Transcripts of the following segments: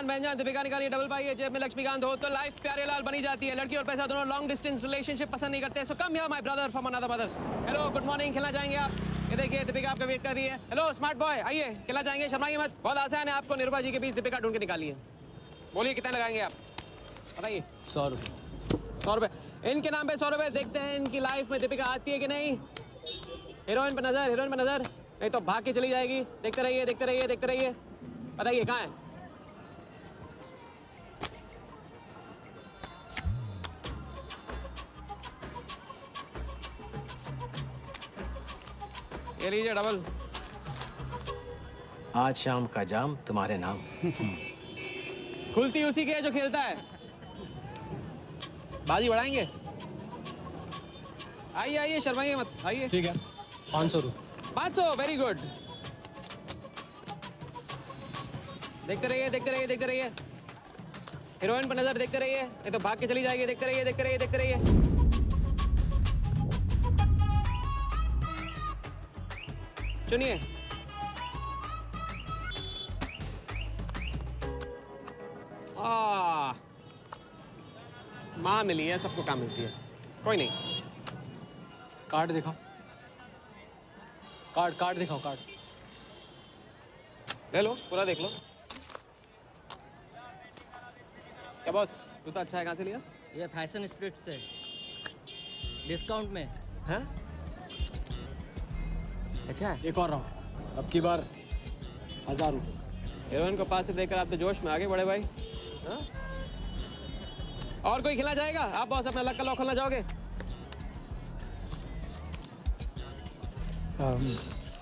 भाईजान बहनजान दीपिका निकालिए डबल पाइए जेब में लक्ष्मीकांत हो तो लाइफ प्यारे लाल बनी जाती है। लड़की और पैसा दोनों लॉन्ग डिस्टेंस रिलेशनशिप पसंद नहीं करते so come here my brother from another mother hello good morning खेलना चाहेंगे आप? ये देखिए दीपिका आपका वेट कर रही है। हेलो स्मार्ट बॉय आइए खेलना चाहेंगे शर्माइए मत। बहुत आसान है आपको निर्भा जी के बीच दीपिका ढूंढ के निकालिए। बोलिए कितना लगाएँगे आप? बताइए। सौ रुपये सौ रुपये इनके नाम पे सौ रुपये देखते हैं इनकी लाइफ में दीपिका आती है कि नहीं। हीरोइन पे नज़र हीरोइन पे नज़र। नहीं तो भाग के चली जाएगी। देखते रहिए देखते रहिए देखते रहिए। बताइए कहाँ है? ये लीजिए डबल आज शाम का जाम तुम्हारे नाम। खुलती उसी की है जो खेलता है। बाजी बढ़ाएँगे। आइए आइए शर्माइए मत आइए। ठीक है। पाँच सौ रुपये पाँच सौ वेरी गुड देखते रहिए देखते रहिए देखते रहिए। हीरोइन पर नज़र देखते रहिए नहीं तो भाग के चली जाएगी देखते रहिए देखते रहिए देखते रहिए। चुनिए। माँ मिली है सबको काम मिलती है। कोई नहीं। कार्ड दिखाओ। कार्ड कार्ड दिखाओ कार्ड। ले लो पूरा देख लो। क्या बॉस जूता अच्छा है कहाँ से लिया? ये फ़ैशन स्ट्रीट से। डिस्काउंट में। हैं? अच्छा। एक और राउंड अब की बार हज़ार। रुपये हीरोइन को पास से देखकर आप तो जोश में आगे बढ़े भाई। हाँ? और कोई खिला जाएगा? आप बॉस अपना लक का लॉक खोलना चाहोगे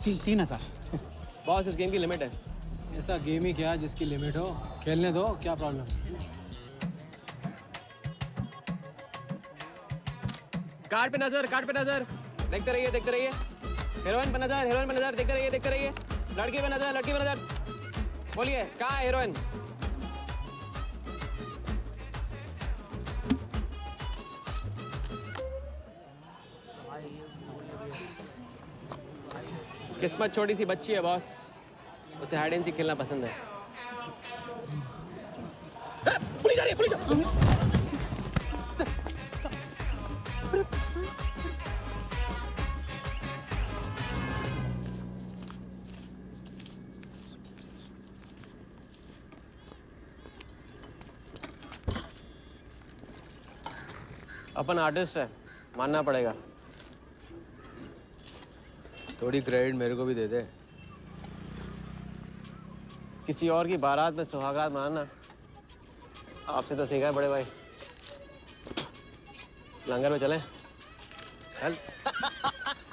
तीन तीन हज़ार। बॉस इस गेम की लिमिट है। ऐसा गेम ही क्या जिसकी लिमिट हो? खेलने दो क्या प्रॉब्लम कार्ड पे नज़र कार्ड पे नज़र। देखते रहिए देखते रहिए। हीरोइन पे नज़र हीरोइन पे नज़र देखते रहिए देखते रहिए। लड़की पे नज़र लड़की पे नज़र बोलिए, कहाँ है हीरोइन किस्मत छोटी सी बच्ची है बॉस उसे हाइड एंड सीक खेलना पसंद है। पुलिस आ रही है, पुलिस अपन आर्टिस्ट है मानना पड़ेगा। थोड़ी क्रेडिट मेरे को भी दे दे। किसी और की बारात में सुहागरात मानना। आपसे तो सीखा है बड़े भाई। लंगर में चलें। चल।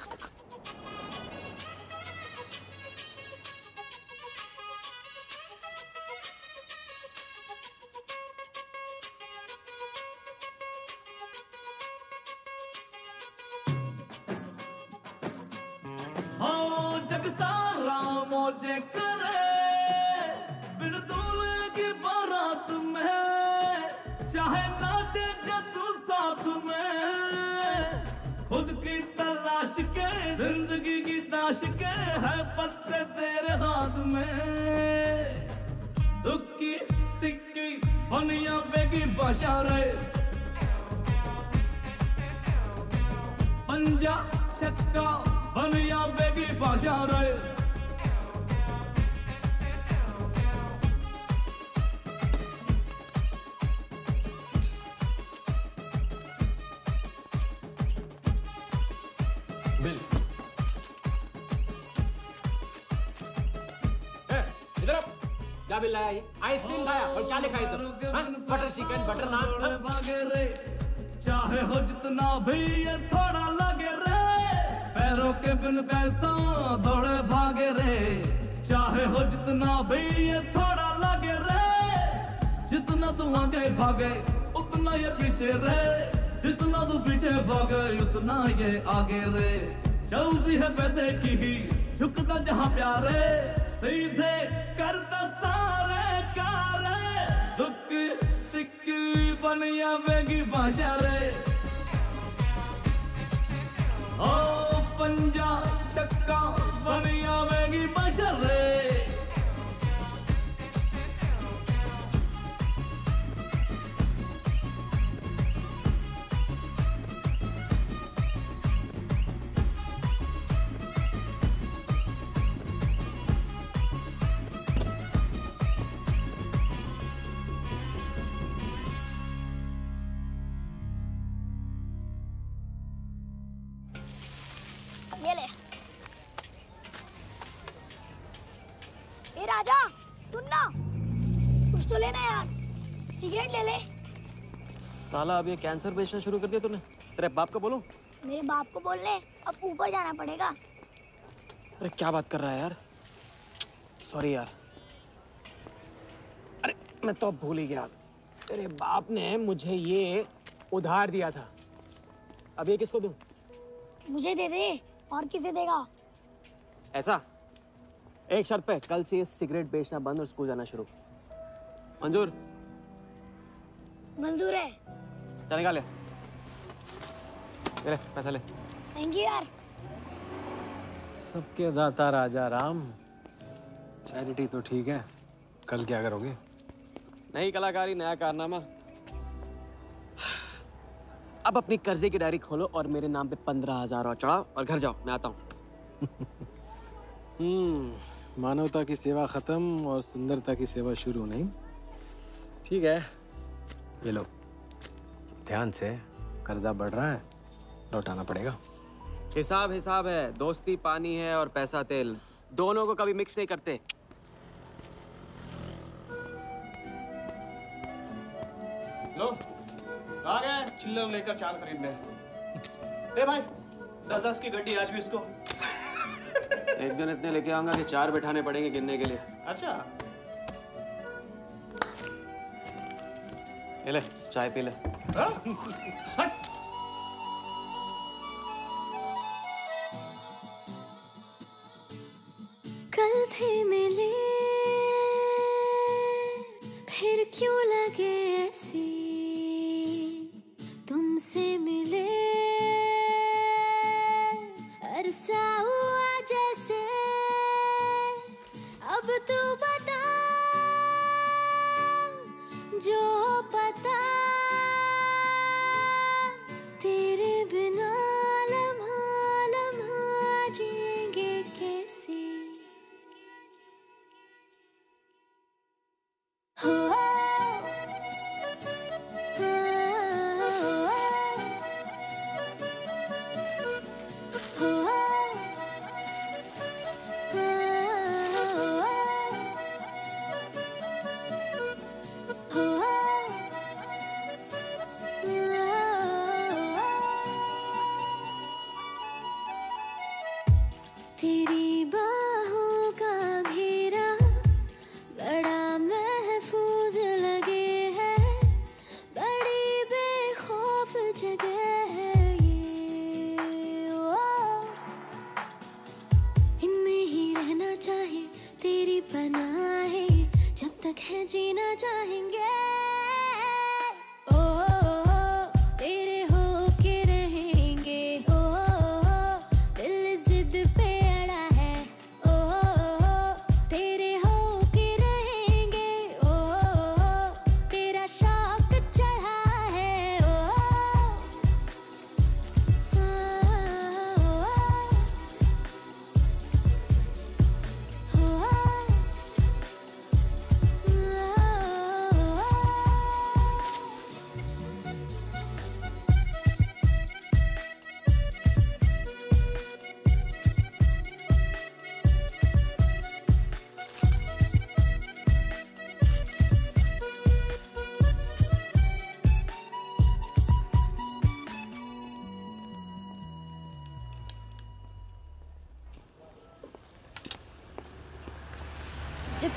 मौजे करे, बिन दूल्हे की बारात में। चाहे नाचे जदू साथ में। खुद की तलाश के, ज़िंदगी की ताश के, है पत्ते तेरे हाथ में। दुक्की तिक्की बनिया, बेगी, बशारे। पंजा, छक्का, बनिया, बेगी, बशारे। लाया ये आइसक्रीम खाया और क्या लिखा है सब? बटर चिकन बटर नान चाहे हो जितना भी ये थोड़ा लगे रे, पैरों के बिन पैसा दौड़े भागे रे। चाहे हो जितना भी ये थोड़ा लगे रे, जितना तू आगे भागे, उतना ये पीछे रे। जितना तू पीछे भागे, उतना ये आगे रे। चलती है पैसे की ही, झुकता जहाँ प्यारे, सीधे करता सारे दुख तिक बनिया बेगी भाषा रे ओ पंजा चक्का बनिया बेगी भाषा रे साला अब ये कैंसर बेचना शुरू कर दिया तूने। तेरे बाप का बोलूँ? मेरे बाप को बोल ले अब ऊपर जाना पड़ेगा। अरे क्या बात कर रहा है यार? सॉरी यार। अरे मैं तो भूल ही गया। तेरे बाप ने मुझे ये उधार दिया था। अब ये किसको दूँ? मुझे दे दे और किसे देगा? ऐसा? एक शर्त पे कल से ये सिगरेट बेचना बंद और स्कूल जाना शुरू। मंजूर? मंजूर है। चल निकाल ले। ले पैसा ले। थैंक यू यार। सबके दाता राजा राम। चैरिटी तो ठीक है। कल क्या करोगे? नई कलाकारी नया कारनामा। अब अपनी कर्जे की डायरी खोलो और मेरे नाम पे पंद्रह हज़ार और चढ़ाओ और घर जाओ मैं आता हूँ। हम्म मानवता की सेवा खत्म और सुंदरता की सेवा शुरू नहीं? ठीक है। ये लो। ध्यान से। कर्जा बढ़ रहा है लौटाना पड़ेगा। हिसाब हिसाब है। दोस्ती पानी है और पैसा तेल। दोनों को कभी मिक्स नहीं करते। लो आ गए। चिल्लर लेकर चाल खरीदने। ए भाई दस दस की गड्डी आज भी इसको। एक दिन इतने लेके आऊँगा कि चार बैठाने पड़ेंगे गिनने के लिए। अच्छा। ये ले, चाय पी ले? कल थे मिले, फिर क्यों लगे ऐसे तुमसे मिले, अरसा हुआ जैसे अब तू बता, जो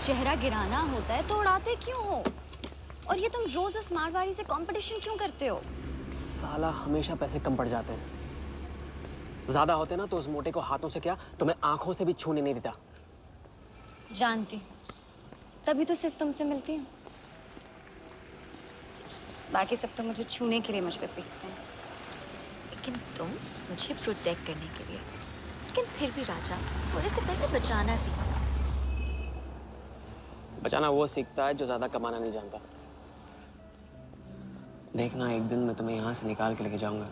चेहरा गिराना होता है तो उड़ाते क्यों हो? और ये तुम रोज उस मारवाड़ी से कंपटीशन क्यों करते हो? साला हमेशा पैसे कम पड़ जाते हैं। ज़्यादा होते ना तो उस मोटे को हाथों से क्या? तुम्हें आँखों से भी छूने नहीं देता। जानती तभी तो सिर्फ़ तुमसे मिलती हूँ। बाकी सब तो मुझे छूने के लिए मुझ पर पीटते हैं। लेकिन तुम मुझे प्रोटेक्ट करने के लिए लेकिन फिर भी राजा थोड़े से पैसे बचाना सीखो। बचाना वो सीखता है जो ज्यादा कमाना नहीं जानता देखना एक दिन मैं तुम्हें यहाँ से निकाल के लेके जाऊंगा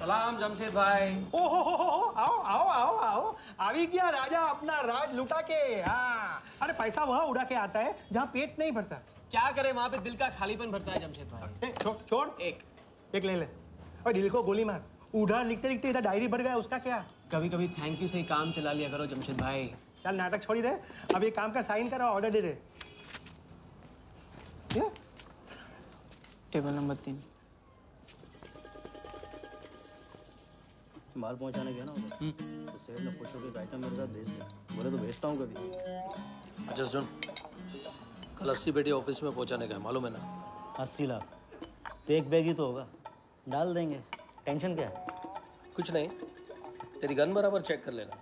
સલામ જમશેદભાઈ ओ हो हो हो हो, आओ आओ आओ आओ આવી ગયા રાજા अपना राज लुटा के हाँ अरे पैसा वहाँ उड़ा के आता है जहाँ पेट नहीं भरता क्या करे वहां पे दिल का खालीपन भरता है जमशेद भाई ए, छोड़ छोड़ एक एक ले ले और दिल को गोली मार। उधर लिखते लिखते इधर डायरी भर गया उसका क्या? कभी कभी थैंक यू से ही काम चला लिया करो जमशेद भाई। चल नाटक छोड़ी रहे अब ये काम कर साइन कर ऑर्डर दे दे। ये? टेबल नंबर तीन। माल पहुँचाने गया ना उधर। तो सेठ ने खुश होकर आइटम मेरे साथ भेज दिया बोले तो भेजता हूँ कभी। अच्छा सुन। कल अस्सी बेटी ऑफ़िस में पहुँचाने का है मालूम है ना? अस्सी लाख। तो एक बैग ही तो होगा। डाल देंगे। टेंशन क्या? है कुछ नहीं। तेरी गन बराबर चेक कर लेना।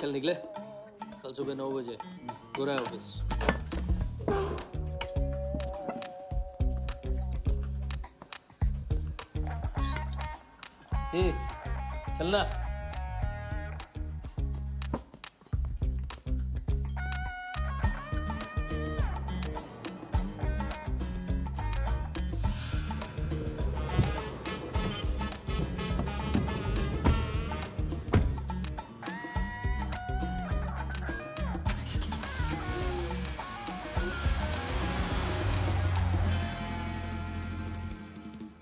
चल निकले। कल सुबह नौ बजे। गोरा ऑफ़िस चलना।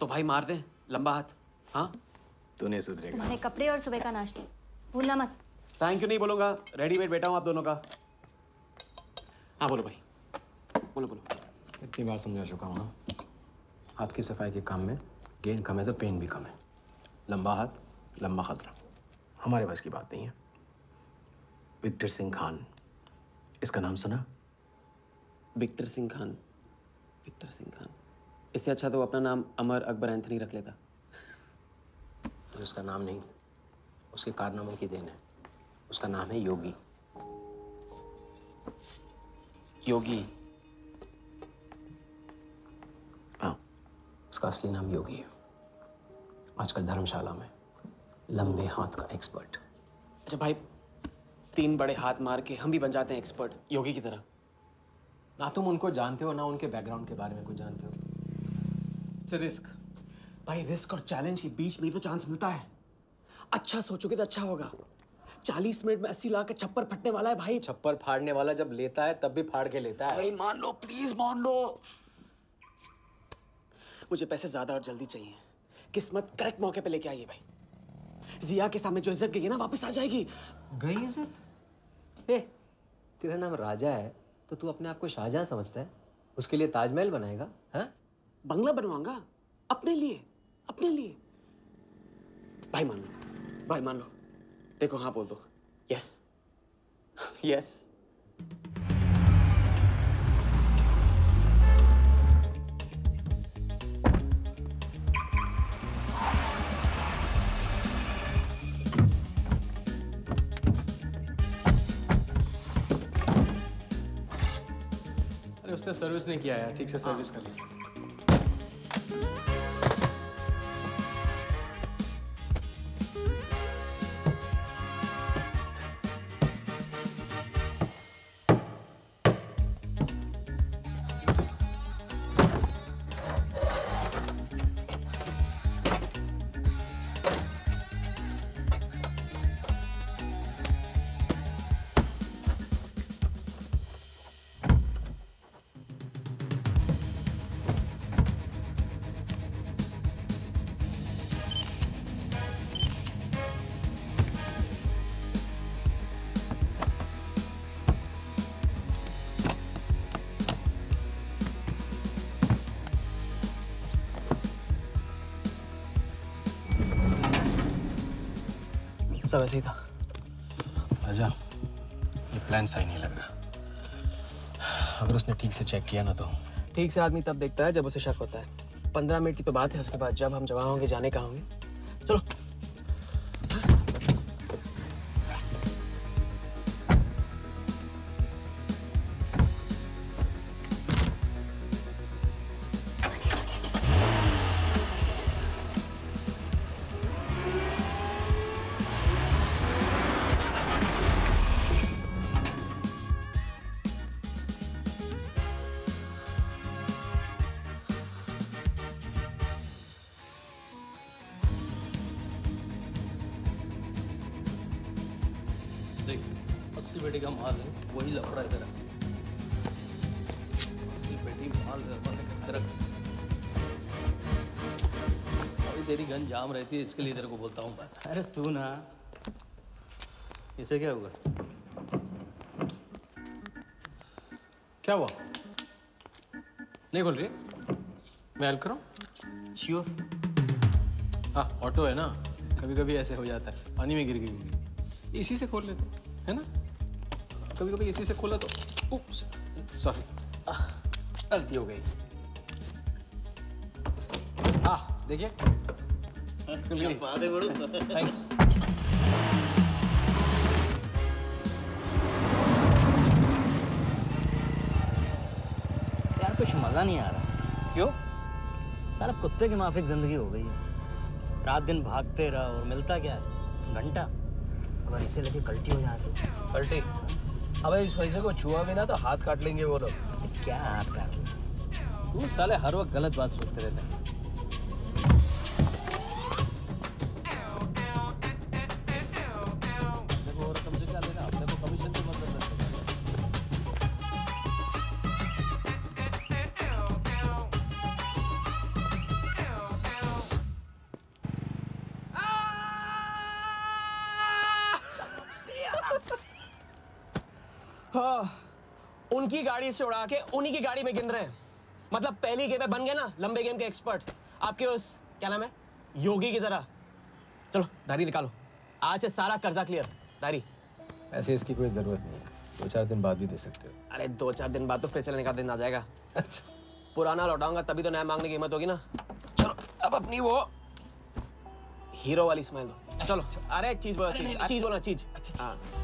तो भाई मार दे लंबा हाथ। हाँ? तू नहीं सुधरेगा तुम्हारे कपड़े और सुबह का नाश्ता। भूलना मत। थैंक यू नहीं बोलूँगा। रेडीमेड बैठा हूँ आप दोनों का। हाँ बोलो भाई। बोलो बोलो। इतनी बार समझा चुका हूँ ना हाथ की सफ़ाई के काम में गेंद कम है तो पेन भी कम है। लंबा हाथ लंबा खतरा। हमारे बस की बात नहीं है। विक्टर सिंह खान। इसका नाम सुना? विक्टर सिंह खान। विक्टर सिंह खान। इससे अच्छा तो वो अपना नाम अमर अकबर एंथनी रख लेता। तो उसका नाम नहीं उसके कारनामों की देन है। उसका नाम है योगी। योगी। हाँ उसका असली नाम योगी है। आजकल धर्मशाला में लंबे हाथ का एक्सपर्ट अच्छा भाई तीन बड़े हाथ मार के हम भी बन जाते हैं एक्सपर्ट योगी की तरह। ना तुम उनको जानते हो ना उनके बैकग्राउंड के बारे में कुछ जानते हो। रिस्क भाई रिस्क और चैलेंज के बीच में तो चांस मिलता है। अच्छा सोचोगे तो अच्छा होगा। चालीस मिनट में अस्सी लाख का छप्पर फटने वाला है भाई। छप्पर फाड़ने वाला जब लेता है तब भी फाड़ के लेता है। भाई मान लो प्लीज़ मान लो। मुझे पैसे ज़्यादा और जल्दी चाहिए। किस्मत करेक्ट मौके पे लेके आइए भाई। जिया के सामने जो इज़्ज़त गई है ना वापस आ जाएगी। गई इज़्ज़त? ए तेरा नाम राजा है तो तू अपने आप को शाहजहां समझता है? उसके लिए ताजमहल बनाएगा हाँ? बंगला बनवाऊँगा? अपने लिए अपने लिए। भाई मान लो, भाई मान लो। देखो हाँ बोल दो। यस यस उसने सर्विस नहीं किया यार। ठीक से सर्विस कर ली। सब ऐसे ही था। राजा ये प्लान सही नहीं लग रहा। अगर उसने ठीक से चेक किया ना तो। ठीक से आदमी तब देखता है जब उसे शक होता है। पंद्रह मिनट की तो बात है उसके बाद जब हम जवाब होंगे जाने कहाँ होंगे। जाम रहती है इसके लिए तेरे को बोलता हूँ मैं अरे तू ना इसे क्या हुआ? क्या हुआ? नहीं खोल रही मैं हेल्प करूँ श्योर हाँ? ऑटो है ना? कभी कभी ऐसे हो जाता है। पानी में गिर गई होगी। इसी से खोल लेते है ना? कभी कभी इसी से खोला तो सॉरी गलती हो गई। हाँ देखिए। खुल बात है बड़ू थैंक्स यार कुछ मज़ा नहीं आ रहा। क्यों? साला कुत्ते की माफिक ज़िंदगी हो गई है। रात दिन भागते रहो और मिलता क्या है? घंटा। अगर इसे लेके कल्टी हो जाए तो। पलटी अबे इस पैसे को छुआ भी ना तो हाथ काट लेंगे वो लोग। क्या हाथ काट लेंगे? तू साले हर वक्त गलत बात सोचते रहते हैं। गाड़ी से उड़ा के उन्हीं की गाड़ी में गिन रहे हैं। मतलब पहली गेम में बन गए ना लंबे गेम के एक्सपर्ट आपके उस क्या नाम है? योगी की तरह। चलो डायरी निकालो। आज से सारा कर्जा क्लियर डायरी ऐसे इसकी कोई ज़रूरत नहीं है। दो चार दिन बाद भी दे सकते हो। अरे दो चार दिन बाद तो फिर से लेने का दिन आ जाएगा। अच्छा। पुराना लौटाऊँगा तभी तो नया मांगने की हिम्मत होगी ना। चलो अब अपनी वो हीरो वाली स्माइल दो। चलो। अरे चीज़ बोलो चीज़। चीज़ बोलो चीज़। हाँ।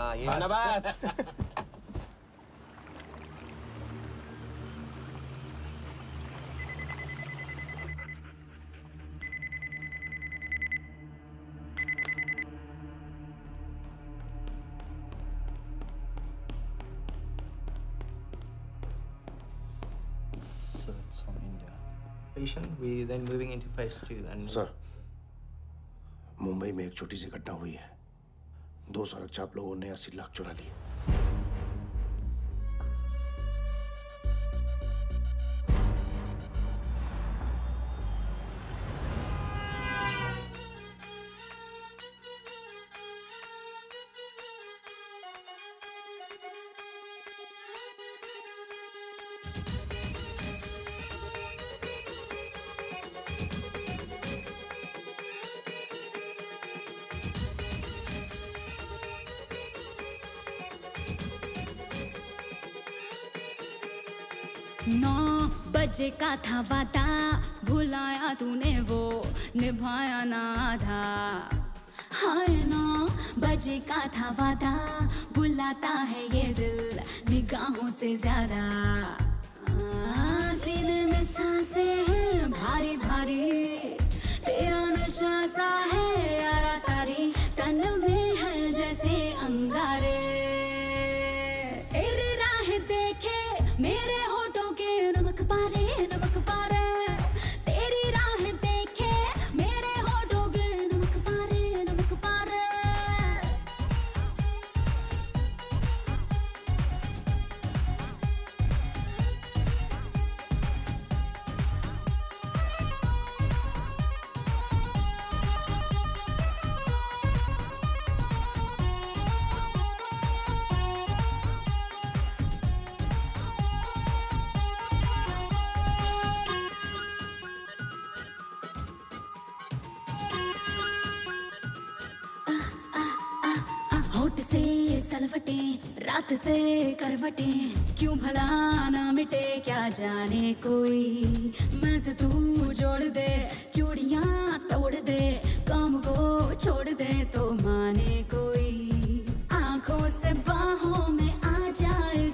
हाँ ये है So it's from India. Patient, we then moving into phase two and sir Mumbai में एक छोटी सी घटना हुई है दो सौ सड़क चाप लोगों ने अस्सी लाख चुरा लिए। बजे का था वादा भुलाया तूने वो, निभाया ना आधा। हाय नौ, बजे का था वादा बुलाता है ये दिल, निगाहों से ज़्यादा। सीने में साँसें हैं भारी भारी तेरा नशा सा है करवटे, क्यों भला ना मिटे? क्या जाने कोई? मैं तू जोड़ दे, चूड़िया तोड़ दे, काम को छोड़ दे तो माने कोई? आँखों से बाहों में आ जाए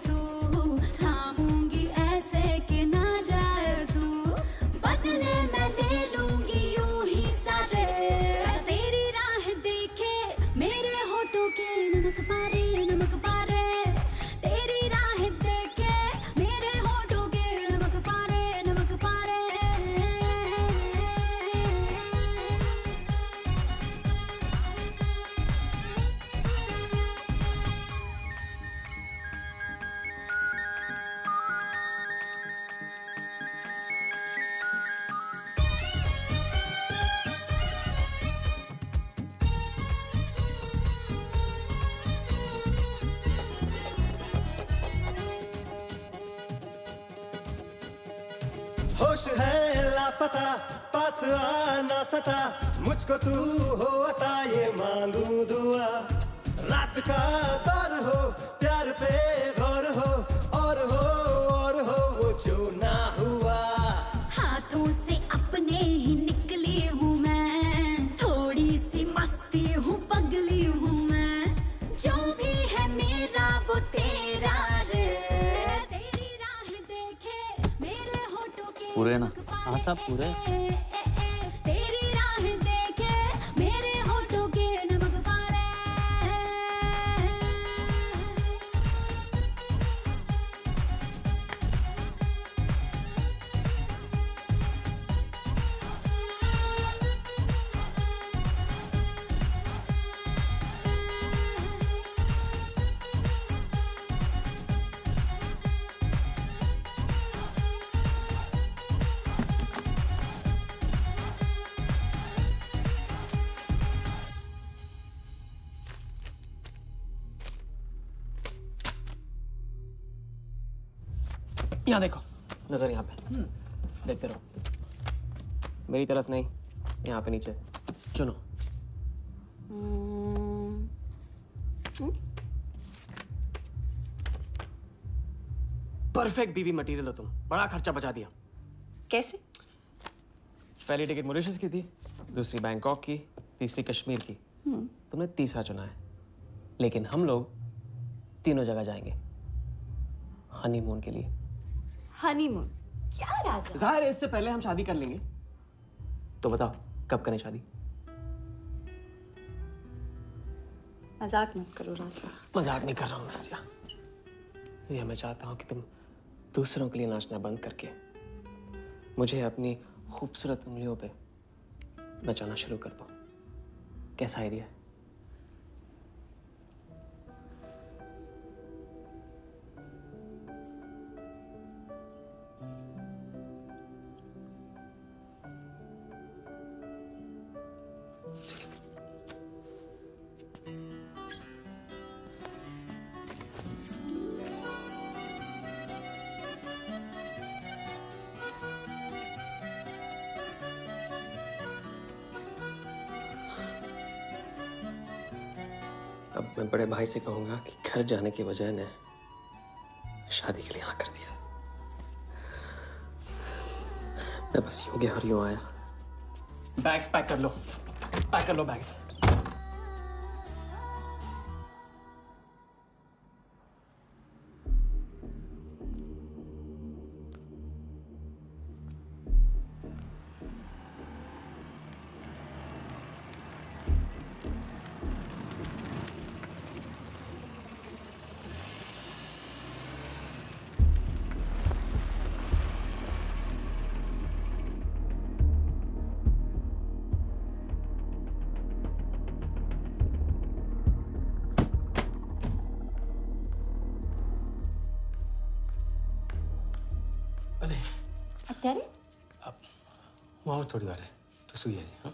मेरी तरफ़ नहीं यहाँ पे नीचे। चुनो परफेक्ट बीवी मटेरियल हो तुम। बड़ा खर्चा बचा दिया। कैसे? पहली टिकट मॉरिशस की थी दूसरी बैंकॉक की तीसरी कश्मीर की। तुमने तीसरा चुना है। लेकिन हम लोग तीनों जगह जाएँगे। हनीमून के लिए। हनीमून क्या राजा? ज़ाहिर है इससे पहले हम शादी कर लेंगे। तो बताओ कब करें शादी? मज़ाक मत करो राजा। मज़ाक नहीं कर रहा हूँ रजिया ये मैं चाहता हूँ कि तुम दूसरों के लिए नाचना बंद करके मुझे अपनी खूबसूरत उंगलियों पे नचाना शुरू कर दो। कैसा आइडिया है? अब मैं बड़े भाई से कहूँगा कि घर जाने के बजाय ने शादी के लिए हाँ कर दिया। मैं बस यूँ गया और यूँ आया। बैग्स पैक कर लो। पैक कर क्या रे अब वहाँ थोड़ी बार है तो सुई आ जाए हाँ।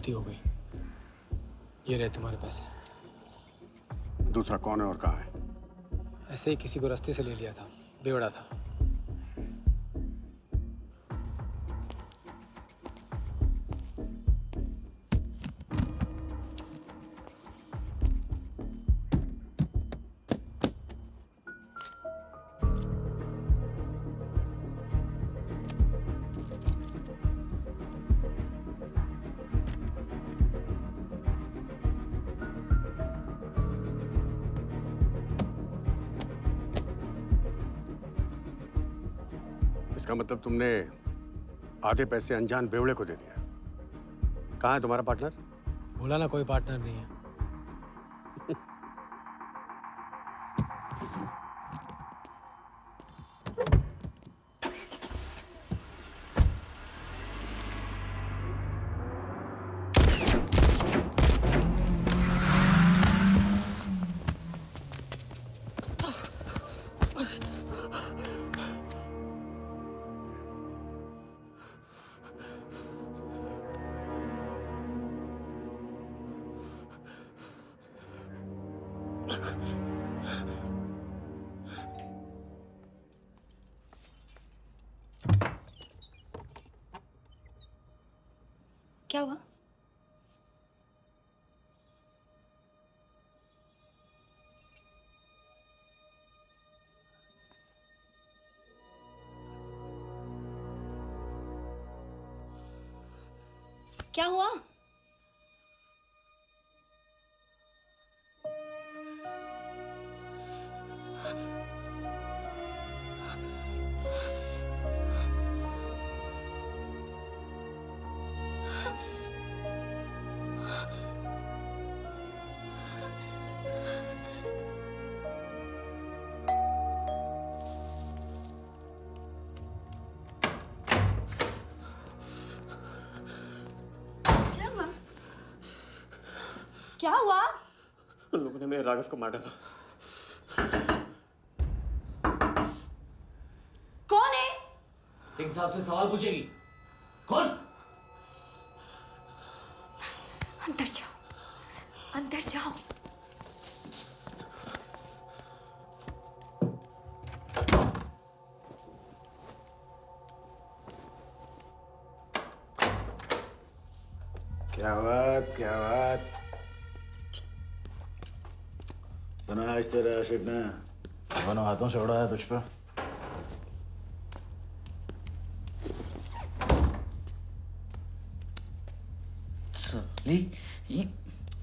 गलती हो गई। ये रहे तुम्हारे पैसे। दूसरा कौन है और कहा है? ऐसे ही किसी को रास्ते से ले लिया था बेवड़ा था। मतलब तुमने आधे पैसे अनजान बेवड़े को दे दिया कहाँ है तुम्हारा पार्टनर? बोला ना कोई पार्टनर नहीं है। लोगों राघव को मार डाला। कौन है? सिंह साहब से सवाल पूछेगी। कौन? अंदर जाओ। अंदर जाओ। क्या बात क्या बात। तेरे ने। दोनों हाथों से उड़ाया तुझ पर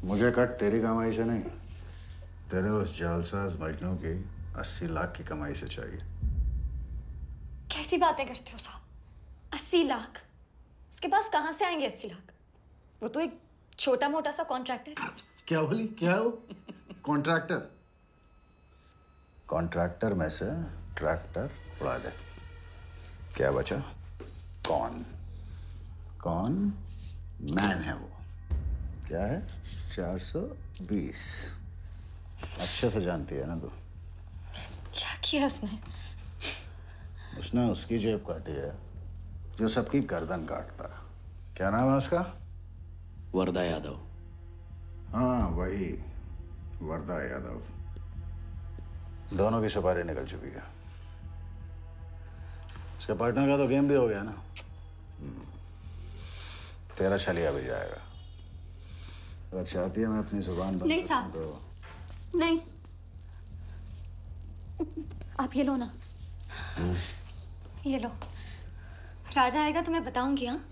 मुझे कट तेरी कमाई से नहीं। तेरे उस जालसाज मजनू की अस्सी लाख की कमाई से चाहिए। कैसी बातें करते हो साहब? अस्सी लाख? उसके पास कहाँ से आएँगे अस्सी लाख? वो तो एक छोटा मोटा सा कॉन्ट्रैक्टर है। क्या बोली? क्या हो? कॉन्ट्रैक्टर कॉन्ट्रैक्टर में से ट्रैक्टर उड़ा दे। क्या बचा? कौन? कौन? मैन है वो। क्या है? चार सौ बीस। अच्छे से जानती है ना तू। क्या किया उसने? उसने उसकी जेब काटी है जो सबकी गर्दन काटता क्या नाम है उसका? वरदा यादव। हाँ वही वरदा यादव। दोनों की सुपारी निकल चुकी है। उसके पार्टनर का तो गेम भी हो गया ना। हम्म। तेरा छलिया भी जाएगा। अगर चाहती है मैं अपनी ज़ुबान नहीं साहब। तो। नहीं। आप ये लो ना। ये लो। राजा आएगा तो मैं बताऊँगी हाँ।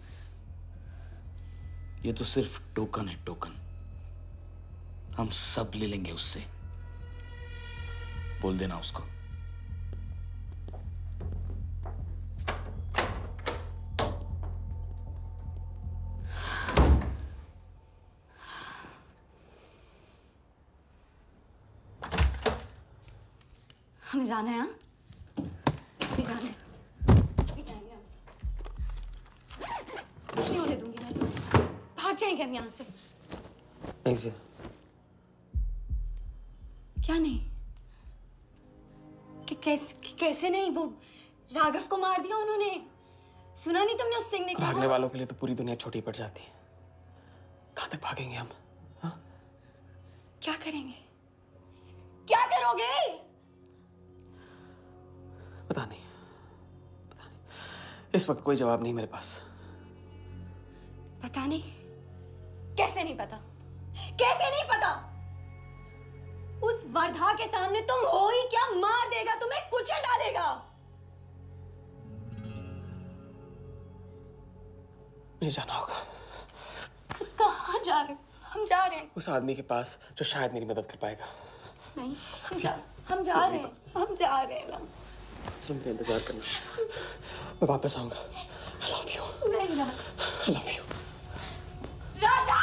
ये तो सिर्फ़ टोकन है टोकन। हम सब ले लेंगे उससे। बोल देना उसको। हमें जाना है हाँ? जाना। है जाएँगे हम। कुछ नहीं होने दूँगी मैं। भाग जाएँगे हम यहाँ से। नहीं जी क्या नहीं? कैसे कैसे नहीं वो राघव को मार दिया उन्होंने। सुना नहीं तुमने उस सिंह ने क्या भागने वालों के लिए तो पूरी दुनिया छोटी पड़ जाती है। कहाँ तक भागेंगे हम? क्या करेंगे? क्या करोगे? पता नहीं पता नहीं। इस वक्त कोई जवाब नहीं मेरे पास। पता नहीं। कैसे नहीं पता? कैसे नहीं पता? उस वर्धा के सामने तुम हो ही क्या मार देगा तुम्हें कुचल डालेगा? मुझे जाना होगा। कहाँ जा रहे हम जा रहे हैं। उस आदमी के पास जो शायद मेरी मदद कर पाएगा। नहीं हम जा हम जा रहे हैं। हम जा रहे हैं। सुन मेरा इंतज़ार करना। मैं वापस आऊँगा। आई लव यू नहीं ना आई लव यू राजा!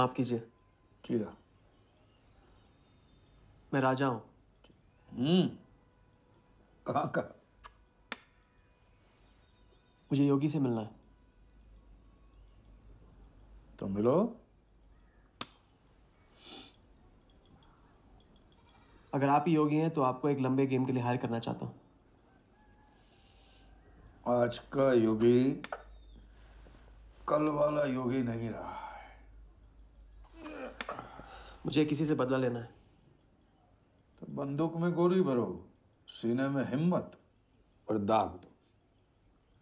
माफ़ कीजिए। किया। मैं राजा हूँ। हम्म। कहाँ का? मुझे योगी से मिलना है। तो मिलो। अगर आप ही योगी हैं तो आपको एक लंबे गेम के लिए हायर करना चाहता हूँ। आज का योगी कल वाला योगी नहीं रहा। मुझे किसी से बदला लेना है। तो बंदूक में गोली भरो सीने में हिम्मत और दाग दो।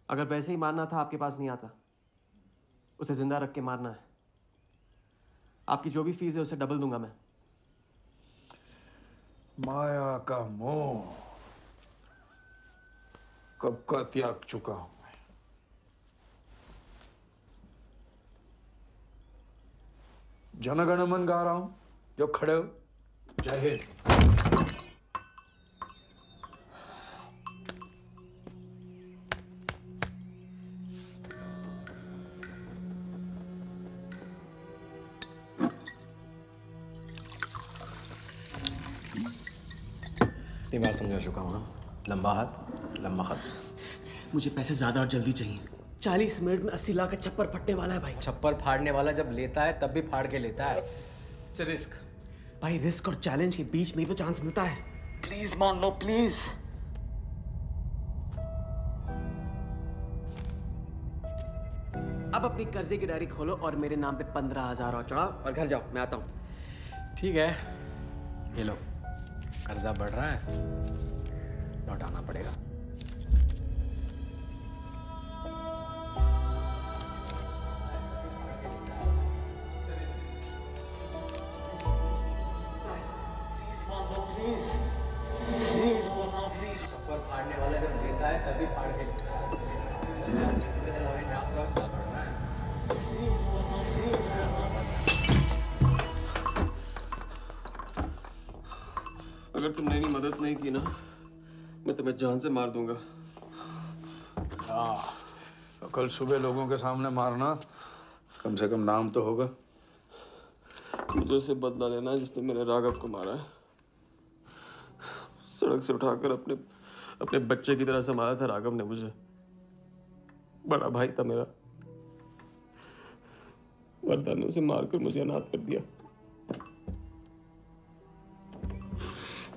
अगर वैसे ही मारना था आपके पास नहीं आता। उसे ज़िंदा रख के मारना है। आपकी जो भी फ़ीस है उसे डबल दूँगा मैं। माया का मोह। कब का त्याग चुका हूँ मैं। जनगण मन गा रहा हूँ। जो खड़े हो। जय हिंद। तीन बार समझा चुका हूँ ना। लंबा हाथ लंबा खत। मुझे पैसे ज़्यादा और जल्दी चाहिए। चालीस मिनट में अस्सी लाख का छप्पर फटने वाला है भाई। छप्पर फाड़ने वाला जब लेता है तब भी फाड़ के लेता है। इट्स रिस्क भाई रिस्क और चैलेंज के बीच में ही तो चांस मिलता है। प्लीज़ मान लो प्लीज़। अब अपनी कर्जे की डायरी खोलो और मेरे नाम पे पंद्रह हज़ार और चढ़ाओ और घर जाओ मैं आता हूँ। ठीक है। ये लो कर्जा बढ़ रहा है। लौटाना पड़ेगा। जान से मार दूँगा। हाँ तो कल सुबह लोगों के सामने मारना कम से कम नाम तो होगा। मुझे उससे बदला लेना है जिसने मेरे राघव को मारा है। सड़क से उठाकर अपने अपने बच्चे की तरह संभाला था राघव ने मुझे। बड़ा भाई था मेरा। वर्धा ने उसे मारकर मुझे अनाथ कर दिया।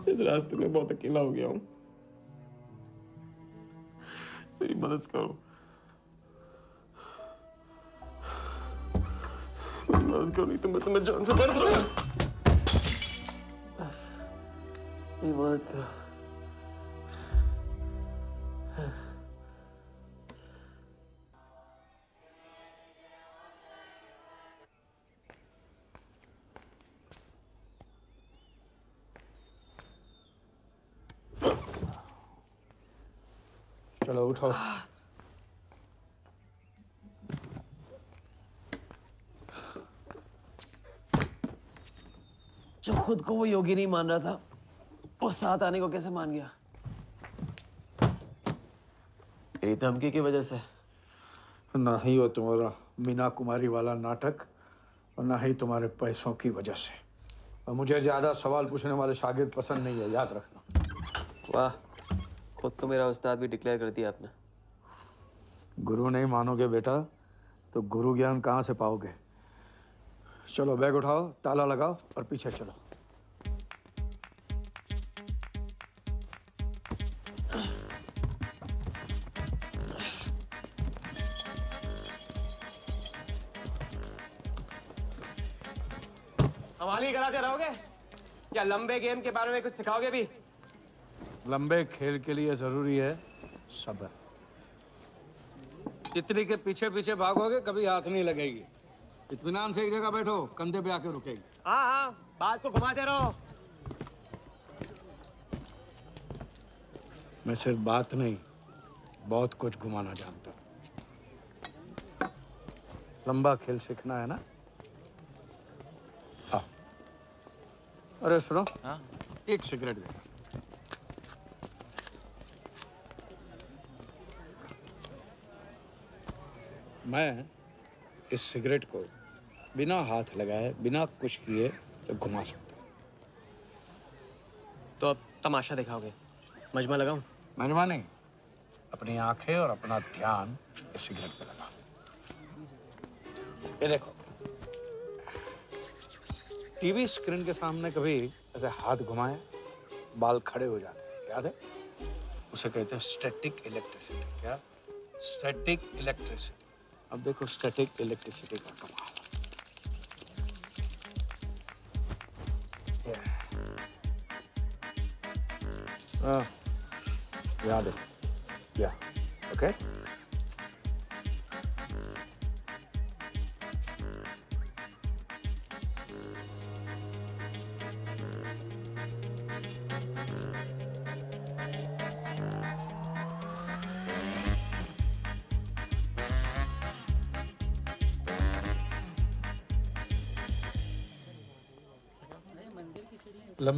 इस रास्ते में बहुत अकेला हो गया हूँ। Lima, let's go. Lima, let's go. Dito ba ito na dyan? Sa parang Lima, let's go. चलो उठो। जो खुद को वो योगी नहीं मान रहा था वो साथ आने को कैसे मान गया? तेरी धमकी की वजह से। ना ही वो तुम्हारा मीना कुमारी वाला नाटक और ना ही तुम्हारे पैसों की वजह से। और मुझे ज़्यादा सवाल पूछने वाले शागिर्द पसंद नहीं है याद रखना। वाह। खुद को मेरा उस्ताद भी डिक्लेयर कर दिया आपने। गुरु नहीं मानोगे बेटा तो गुरु ज्ञान कहाँ से पाओगे? चलो बैग उठाओ ताला लगाओ और पीछे चलो। हमारी कराते रहोगे? या लंबे गेम के बारे में कुछ सिखाओगे भी? लंबे खेल के लिए ज़रूरी है सब्र तितली के पीछे पीछे भागोगे कभी हाथ नहीं लगेगी। इत्मीनान से एक जगह बैठो कंधे पे आके रुकेगी। हाँ हाँ। बात को घुमाते रहो। मैं सिर्फ़ बात नहीं बहुत कुछ घुमाना जानता हूँ। लंबा खेल सीखना है ना? हाँ। अरे सुनो हाँ? एक सिगरेट दे। मैं इस सिगरेट को बिना हाथ लगाए बिना कुछ किए तो घुमा सकता तो अब तमाशा दिखाओगे? मजमा लगाऊँ? मजमा नहीं। अपनी आँखें और अपना ध्यान इस सिगरेट पे लगा ये देखो। टीवी स्क्रीन के सामने कभी ऐसे हाथ घुमाए बाल खड़े हो जाते हैं याद है? उसे कहते हैं स्टैटिक इलेक्ट्रिसिटी क्या? स्टैटिक इलेक्ट्रिसिटी अब देखो स्टैटिक इलेक्ट्रिसिटी का कमाल। ये। हाँ, याद है। या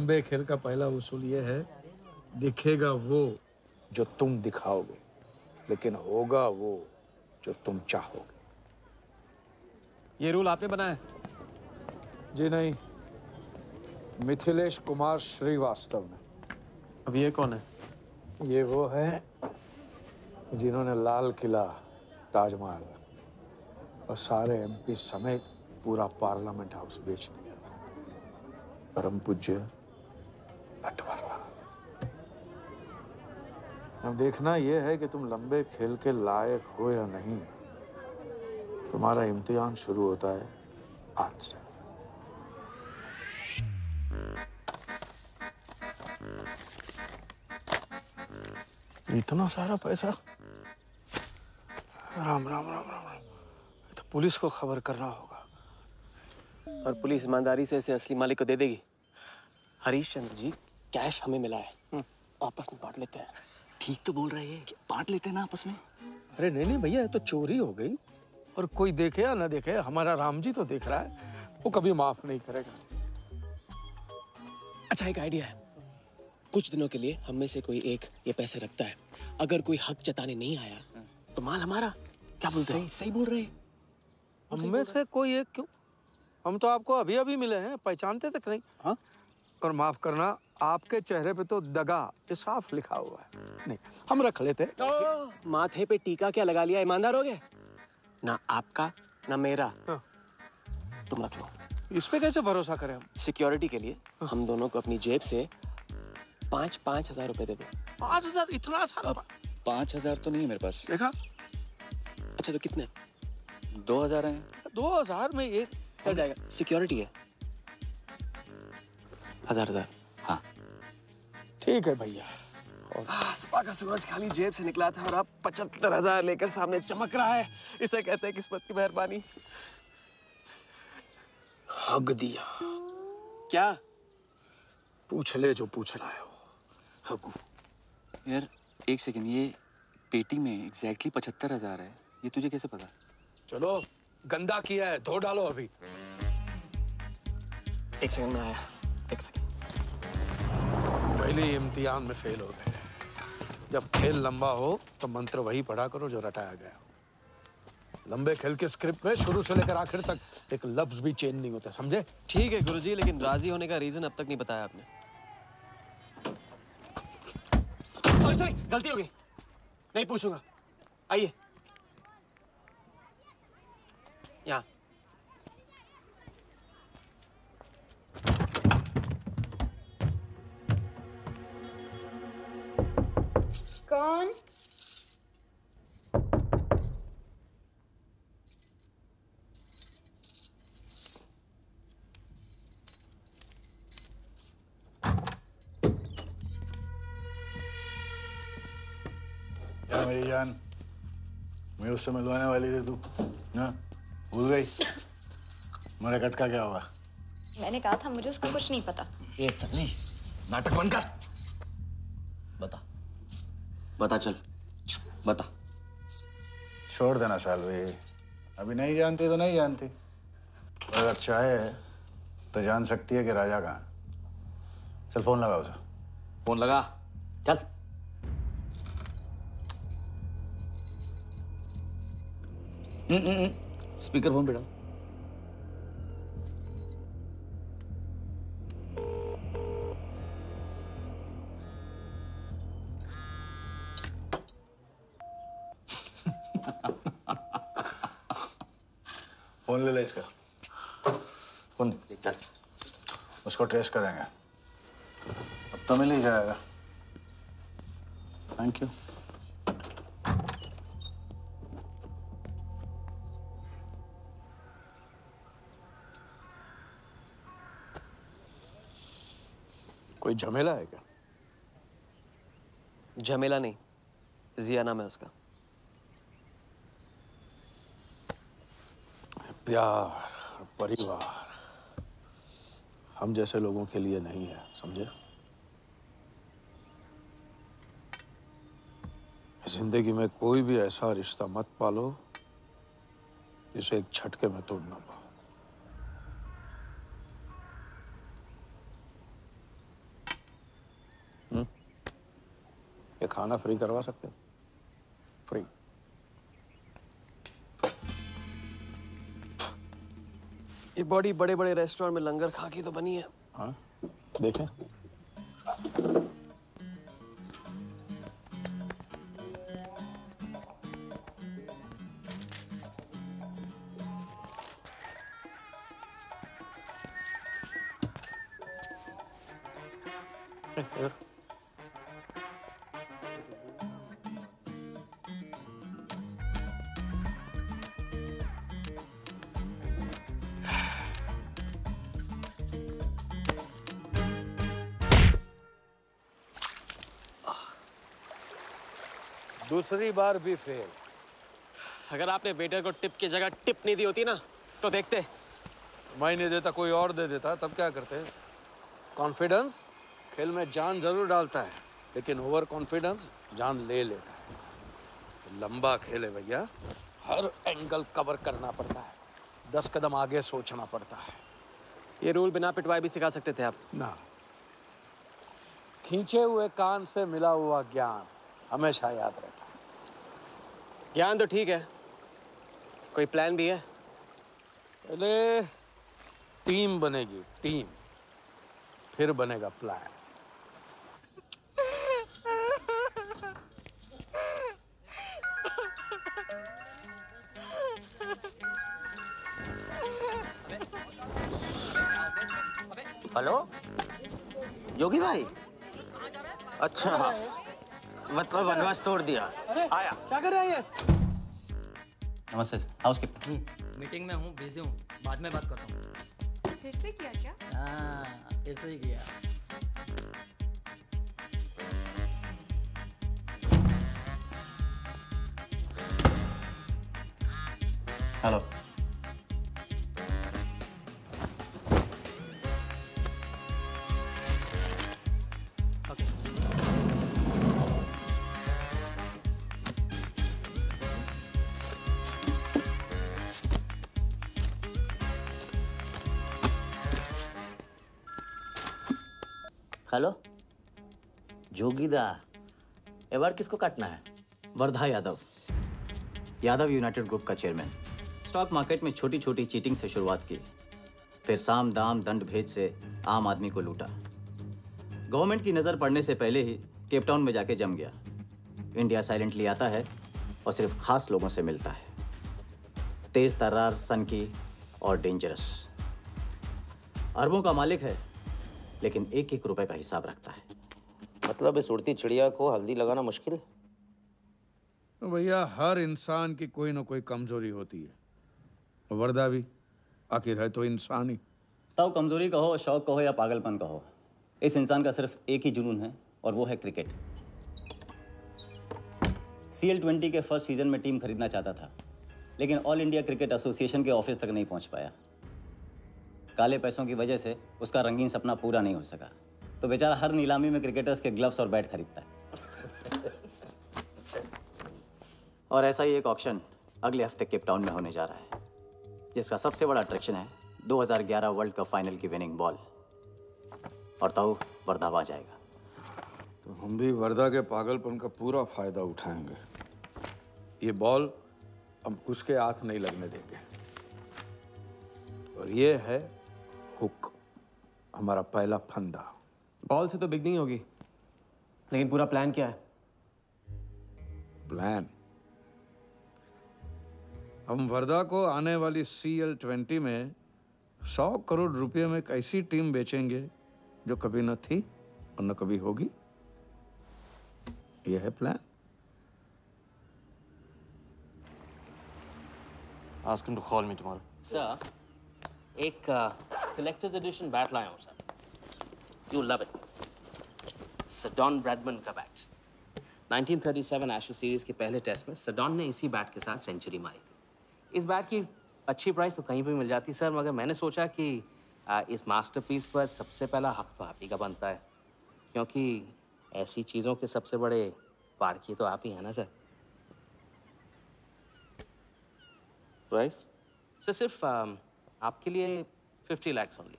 लंबे खेल का पहला उसूल ये है दिखेगा वो जो तुम दिखाओगे लेकिन होगा वो जो तुम चाहोगे। ये रूल आपने बनाया? जी नहीं मिथिलेश कुमार श्रीवास्तव ने। अब ये कौन है? ये वो है जिन्होंने लाल किला ताजमहल और सारे एमपी समेत पूरा पार्लियामेंट हाउस बेच दिया। परम पूज्य अब देखना यह है कि तुम लंबे खेल के लायक हो या नहीं, तुम्हारा इम्तिहान शुरू होता है आज से। इतना सारा पैसा? राम राम राम राम राम। तो पुलिस को खबर करना होगा। और पुलिस ईमानदारी से इसे असली मालिक को दे देगी। हरीश चंद्र जी। कैश हमें मिला है। आपस में बांट लेते हैं। ठीक तो बोल रहे हैं। बांट लेते हैं ना आपस में? अरे नहीं नहीं भैया तो चोरी हो गई। और कोई देखे या ना देखे हमारा राम जी तो देख रहा है। वो कभी माफ़ नहीं करेगा। अच्छा एक आइडिया है। कुछ दिनों के लिए हम में से कोई एक ये पैसे रखता है। अगर कोई हक जताने नहीं आया तो माल हमारा। क्या बोलते सही- सही बोल रहे हैं। हम में से कोई एक क्यों? हम तो आपको अभी अभी मिले हैं पहचानते तक नहीं। हाँ। और माफ़ करना आपके चेहरे पे तो दगा ये साफ़ लिखा हुआ है। नहीं हम रख लेते माथे पे टीका क्या लगा लिया ईमानदार हो गए? ना आपका ना मेरा। तुम रख लो। इस पे कैसे भरोसा करें हम? सिक्योरिटी के लिए हम दोनों को अपनी जेब से पाँच पाँच हज़ार रुपए दे दो। पाँच हज़ार इतना सारा पाँच हज़ार तो नहीं है मेरे पास। देखा? अच्छा तो कितने? दो हज़ार हैं। दो हज़ार में ये चल जाएगा। सिक्योरिटी है। हज़ार हज़ार। हाँ ठीक है भैया। हाँ, सुबह का सूरज खाली जेब से निकला था और अब पचहत्तर हज़ार लेकर सामने चमक रहा है। इसे कहते हैं किस्मत की मेहरबानी। हग दिया। क्या? पूछ ले जो पूछना है वो। हगू। यार एक सेकंड ये पेटी में एग्जैक्टली पचहत्तर हज़ार है। ये तुझे कैसे पता? चलो गंदा किया है धो डालो अभी। एक सेकंड में आया। एक सेकंड। पहले ही इम्तिहान में फेल हो गए जब खेल लंबा हो तो मंत्र वही पढ़ा करो जो रटाया गया लंबे खेल के स्क्रिप्ट में शुरू से लेकर आखिर तक एक लफ्ज भी चेंज नहीं होता, समझे? ठीक है गुरुजी, लेकिन राज़ी होने का रीजन अब तक नहीं बताया आपने। गलती हो गई। नहीं पूछूँगा। आइए। यहाँ। कौन? क्या मेरी जान मैं उससे मिलवाने वाली थी तू हाँ भूल गई? मेरा कटका क्या हुआ मैंने कहा था मुझे उसका कुछ नहीं पता। ये नाटक बंद कर। बता बता चल। बता। छोड़ देना सालवी अभी नहीं जानती तो नहीं जानती। और अगर चाहे तो जान सकती है कि राजा कहाँ चल फ़ोन लगा उसे। फ़ोन लगा। चल। स्पीकर फ़ोन पे इसका चल उसको ट्रेस करेंगे। अब तो मिल ही जाएगा। थैंक यू कोई झमेला है क्या? झमेला नहीं। जिया नाम है उसका। प्यार, परिवार हम जैसे लोगों के लिए नहीं है, समझे ज़िंदगी में कोई भी ऐसा रिश्ता मत पालो, जिसे एक झटके में तोड़ ना पाओ हम्म? ये खाना फ्री करवा सकते? फ्री ये बॉडी बड़े बड़े रेस्टोरेंट में लंगर खा के तो बनी है। हाँ देखें। दूसरी बार भी फेल अगर आपने वेटर को टिप की जगह टिप नहीं दी होती ना तो देखते. मैं नहीं देता कोई और दे देता तब क्या करते? कॉन्फिडेंस खेल में जान ज़रूर डालता है लेकिन ओवर कॉन्फिडेंस जान ले लेता है. तो लंबा खेल है भैया. हर एंगल कवर करना पड़ता है. दस कदम आगे सोचना पड़ता है. ये रूल बिना पिटवाए भी सिखा सकते थे आप. ना. खींचे हुए कान से मिला हुआ ज्ञान हमेशा याद रहता है ज्ञान तो ठीक है। कोई प्लान भी है? पहले टीम बनेगी टीम फिर बनेगा प्लान हेलो? जोगी भाई? अच्छा। मतलब वनवास तोड़ दिया। अरे आया। क्या कर रहे हैं ये? नमस्ते हाउस कीपर मीटिंग में हूँ बिज़ी हूँ बाद में बात करता हूँ। फिर से किया क्या? हाँ फिर से ही किया। Hello hello. जोगीदा एबार किसको काटना है? वर्धा यादव। यादव यूनाइटेड ग्रुप का चेयरमैन। स्टॉक मार्केट में छोटी छोटी चीटिंग से शुरुआत की। फिर साम दाम दंड भेद से आम आदमी को लूटा। गवर्नमेंट की नज़र पड़ने से पहले ही केपटाउन में जाके जम गया। इंडिया साइलेंटली आता है और सिर्फ़ खास लोगों से मिलता है। तेज तर्रार, सनकी और डेंजरस अरबों का मालिक है, लेकिन एक एक रुपए का हिसाब रखता है। मतलब इस उड़ती चिड़िया को हल्दी लगाना मुश्किल है? भैया हर इंसान की कोई ना कोई कमज़ोरी होती है। वर्दा भी आखिर है तो इंसान ही। ताऊ कमज़ोरी कहो शौक कहो या पागलपन कहो इस इंसान का सिर्फ़ एक ही जुनून है और वो है क्रिकेट। सी एल ट्वेंटी के फ़र्स्ट सीज़न में टीम खरीदना चाहता था लेकिन ऑल इंडिया क्रिकेट एसोसिएशन के ऑफ़िस तक नहीं पहुँच पाया। काले पैसों की वजह से उसका रंगीन सपना पूरा नहीं हो सका। तो बेचारा हर नीलामी में क्रिकेटर्स के ग्लव्स और बैट खरीदता है। और ऐसा ही एक ऑप्शन अगले हफ़्ते केप टाउन में होने जा रहा है, जिसका सबसे बड़ा अट्रैक्शन है 2011 वर्ल्ड कप फाइनल की विनिंग बॉल और ताऊ, वर्धा आ जाएगा। तो हम भी वर्धा के पागलपन का पूरा फ़ायदा उठाएँगे। ये बॉल हम कुछ के हाथ नहीं लगने देंगे। और ये है हुक हमारा पहला फंदा। बॉल से तो बिगनिंग होगी लेकिन पूरा प्लान क्या है? प्लान हम वर्धा को आने वाली सी एल ट्वेंटी में सौ करोड़ रुपए में एक ऐसी टीम बेचेंगे जो कभी न थी और न कभी होगी। यह है plan Ask him to call me tomorrow. Sir एक कलेक्टर्स एडिशन बैट लाया हूँ sir you love it sir Don Bradman का बैट 1937 एशेज सीरीज़ के पहले टेस्ट में सडॉन ने इसी बैट के साथ सेंचुरी मारी थी इस बैट की अच्छी प्राइस तो कहीं भी मिल जाती सर मगर मैंने सोचा कि आ, इस मास्टरपीस पर सबसे पहला हक तो आप ही का बनता है क्योंकि ऐसी चीज़ों के सबसे बड़े पारखी तो आप ही हैं ना सर प्राइस सर सिर्फ़ अम, आपके लिए fifty lakhs only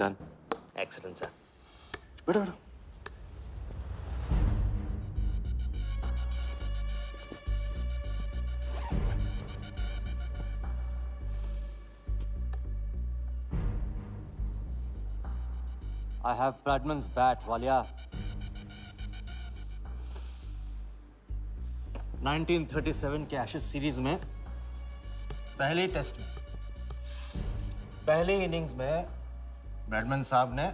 Done. Excellent sir बैठो बैठो I have Bradman's bat, Walia. 1937 के एशेज सीरीज़ में पहले टेस्ट में पहले इनिंग्स में ब्रैडमैन साहब ने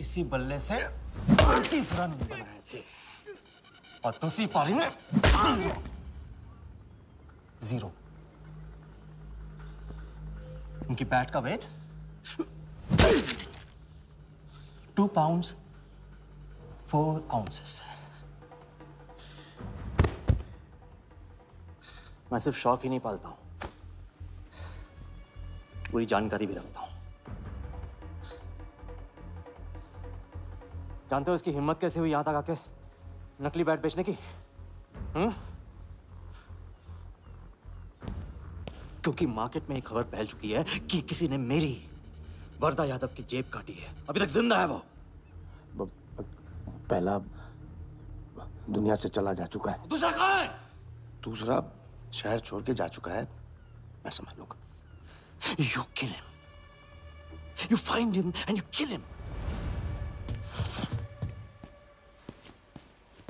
इसी बल्ले से 38 रन बनाए थे। और दूसरी पारी में ज़ीरो। ज़ीरो। उनकी बैट का weight two pounds four ounces मैं सिर्फ़ शौक ही नहीं पालता हूँ। पूरी जानकारी भी रखता हूँ। जानते हो इसकी हिम्मत कैसे हुई यहाँ तक आके? नकली बैट बेचने की? हम्म? क्योंकि मार्केट में एक खबर फैल चुकी है कि किसी ने मेरी वर्दा यादव की जेब काटी है। अभी तक ज़िंदा है वो। पहला दुनिया से चला जा चुका है। दूसरा कहाँ है? दूसरा शहर छोड़ के जा चुका है। मैं समझ लूँगा। You kill him. You find him and you kill him.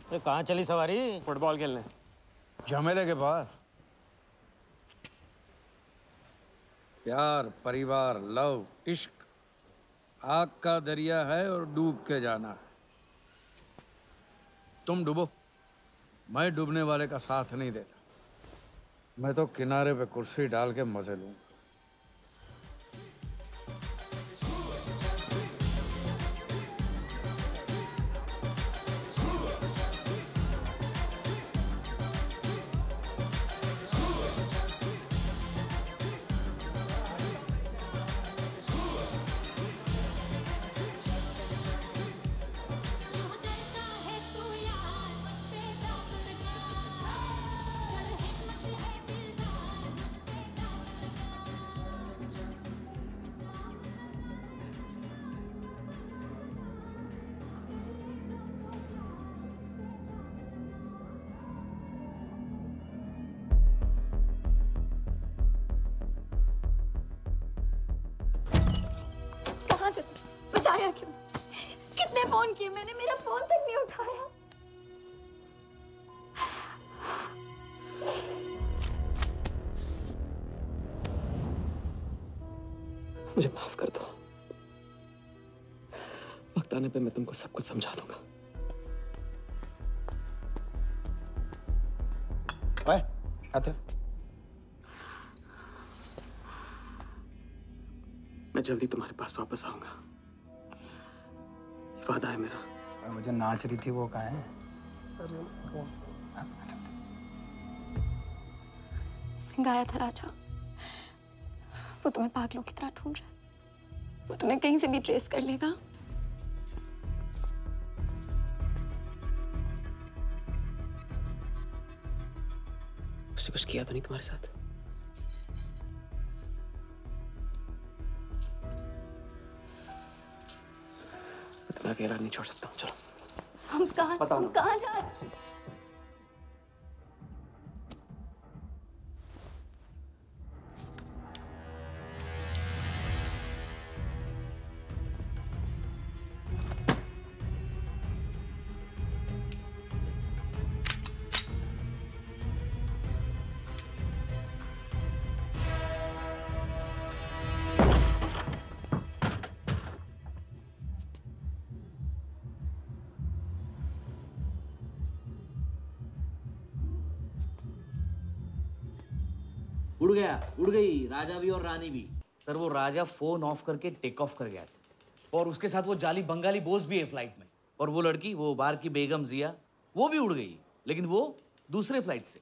अरे कहाँ चली सवारी? फुटबॉल खेलने। झमेले के पास। प्यार परिवार लव इश्क। आग का दरिया है और डूब के जाना है। तुम डूबो। मैं डूबने वाले का साथ नहीं देता। मैं तो किनारे पे कुर्सी डाल के मज़े लूँगा जल्दी तुम्हारे पास वापस आऊँगा। वादा है मेरा। वो जो नाच रही थी वो कहाँ है? सिंह आया था राजा। वो तुम्हें पागलों की तरह ढूंढ रहा है। वो तुम्हें कहीं से भी ट्रेस कर लेगा। उसने कुछ किया तो नहीं तुम्हारे साथ? अकेला नहीं छोड़ सकता हूँ चलो हम कहाँ हम। कहाँ जा रहे हैं गया उड़ गई राजा भी और रानी भी। सर वो राजा फ़ोन ऑफ़ करके टेक ऑफ़ कर गया सर और उसके साथ वो जाली बंगाली बोस भी है फ़्लाइट में। और वो लड़की वो बार की बेगम जिया वो भी उड़ गई। लेकिन वो दूसरे फ़्लाइट से।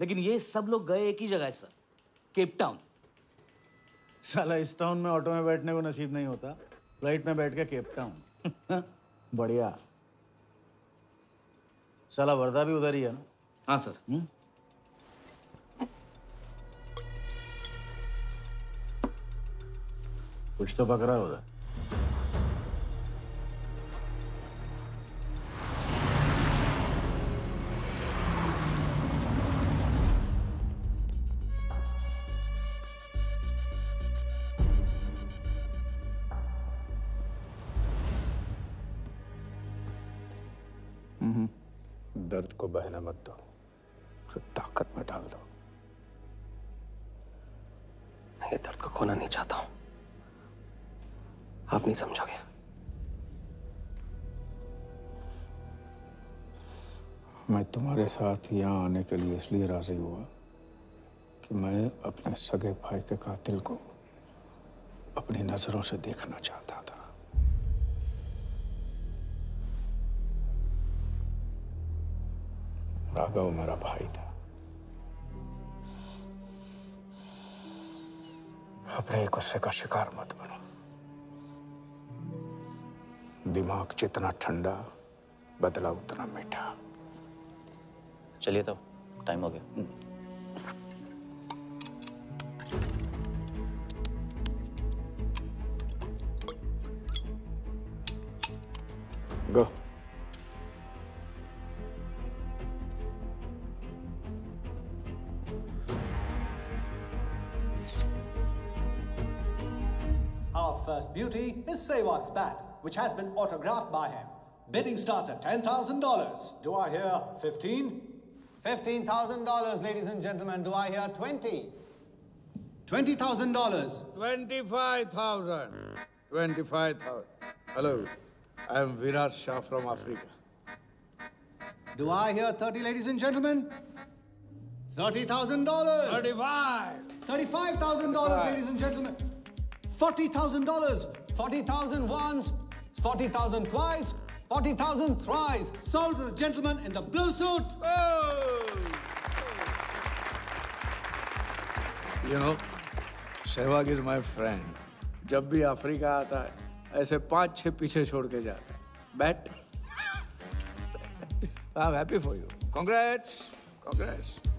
लेकिन ये सब लोग गए एक ही जगह है सर केप टाउन साला इस टाउन में ऑटो में बैठने को नसीब नहीं होता। फ़्लाइट में बैठ के केप टाउन बढ़िया। साला वर्दा भी उधर ही है ना? हाँ सर। हम्म? कुछ तो पकड़ा है उधर दर्द को बहना मत दो। ताकत में डाल दो। मैं ये दर्द को खोना नहीं चाहता हूँ। आप नहीं समझोगे। मैं तुम्हारे साथ यहाँ आने के लिए इसलिए राज़ी हुआ कि मैं अपने सगे भाई के कातिल को अपनी नज़रों से देखना चाहता था। राघव मेरा भाई था। अपने गुस्से का शिकार मत बनो। दिमाग जितना ठंडा बदला उतना मीठा। चलिए तो टाइम हो गया। Go Our first beauty is Sehwag's bat, which has been autographed by him. Bidding starts at $10,000. Do I hear 15? $15,000, ladies and gentlemen. Do I hear 20? $20,000. 25,000. 25,000. Hello, I am Virat Shah from Africa. Do I hear 30, ladies and gentlemen? $30,000. 35. $35,000, ladies and gentlemen. $40,000. 40,000 once, 40,000 twice, 40,000 thrice. Sold to the gentleman in the blue suit. You know, Sehwag is my friend जब भी Africa आता है ऐसे पाँच छह पीछे छोड़ के जाता है. But I am happy for you congrats congrats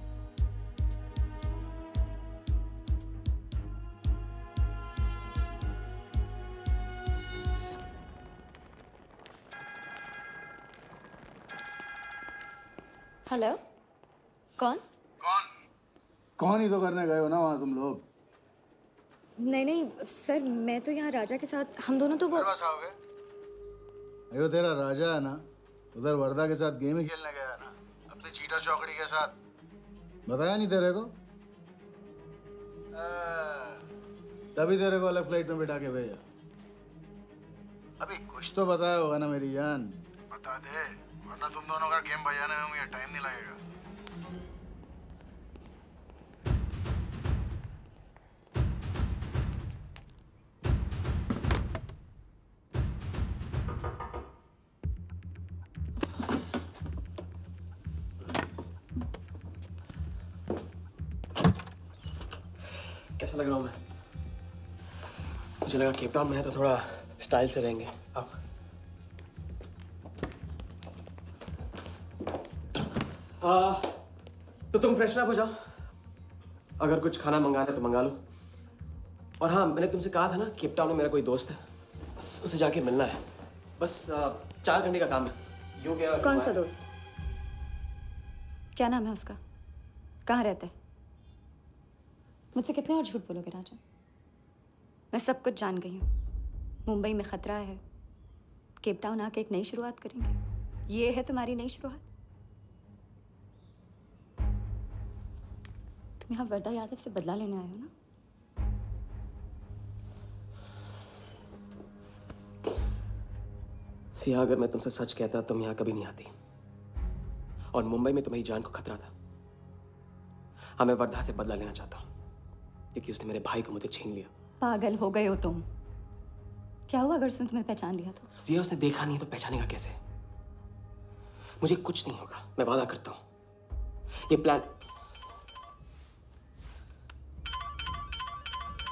hello कौन? कौन? कौन ही तो करने गए हो ना वहाँ तुम लोग? नहीं नहीं सर मैं तो यहाँ राजा के साथ हम दोनों तो वो आओगे अयो तेरा राजा है ना उधर वर्दा के साथ गेम ही खेलने गया ना अपने चीटा चौकड़ी के साथ। बताया नहीं तेरे को? आ, तभी तेरे को अलग फ़्लाइट में बिठा के भेजा। अभी कुछ तो बताया होगा ना मेरी जान। बता दे। वरना तुम दोनों का गेम बजाने में मुझे टाइम नहीं लगेगा। कैसा लग रहा हूँ मैं? मुझे लगा केप टाउन में है तो थोड़ा स्टाइल से रहेंगे। अब आ, तो तुम फ्रेशन अप हो जाओ। अगर कुछ खाना मंगाना है तो मंगा लो। और हाँ मैंने तुमसे कहा था ना केप टाउन में मेरा कोई दोस्त है। बस उसे जाके मिलना है। बस आ, चार घंटे का काम है। यूँ क्या कौन सा दोस्त? क्या नाम है उसका? कहाँ रहता है? मुझसे कितने और झूठ बोलोगे राजा? मैं सब कुछ जान गई हूँ। मुंबई में खतरा है। केप टाउन आके एक नई शुरुआत करेंगे। ये है तुम्हारी नई शुरुआत? तुम यहाँ वर्दा यादव से बदला लेने आए हो ना? सिया अगर मैं तुमसे सच कहता तुम यहाँ कभी नहीं आती। और मुंबई में तुम्हारी जान को खतरा था। हाँ मैं वर्धा से बदला लेना चाहता हूँ। क्योंकि उसने मेरे भाई को मुझे छीन लिया। पागल हो गए हो तुम। क्या हुआ अगर उसने तुम्हें पहचान लिया तो? जिया उसने देखा नहीं तो पहचानेगा कैसे? मुझे कुछ नहीं होगा। मैं वादा करता हूँ। ये प्लान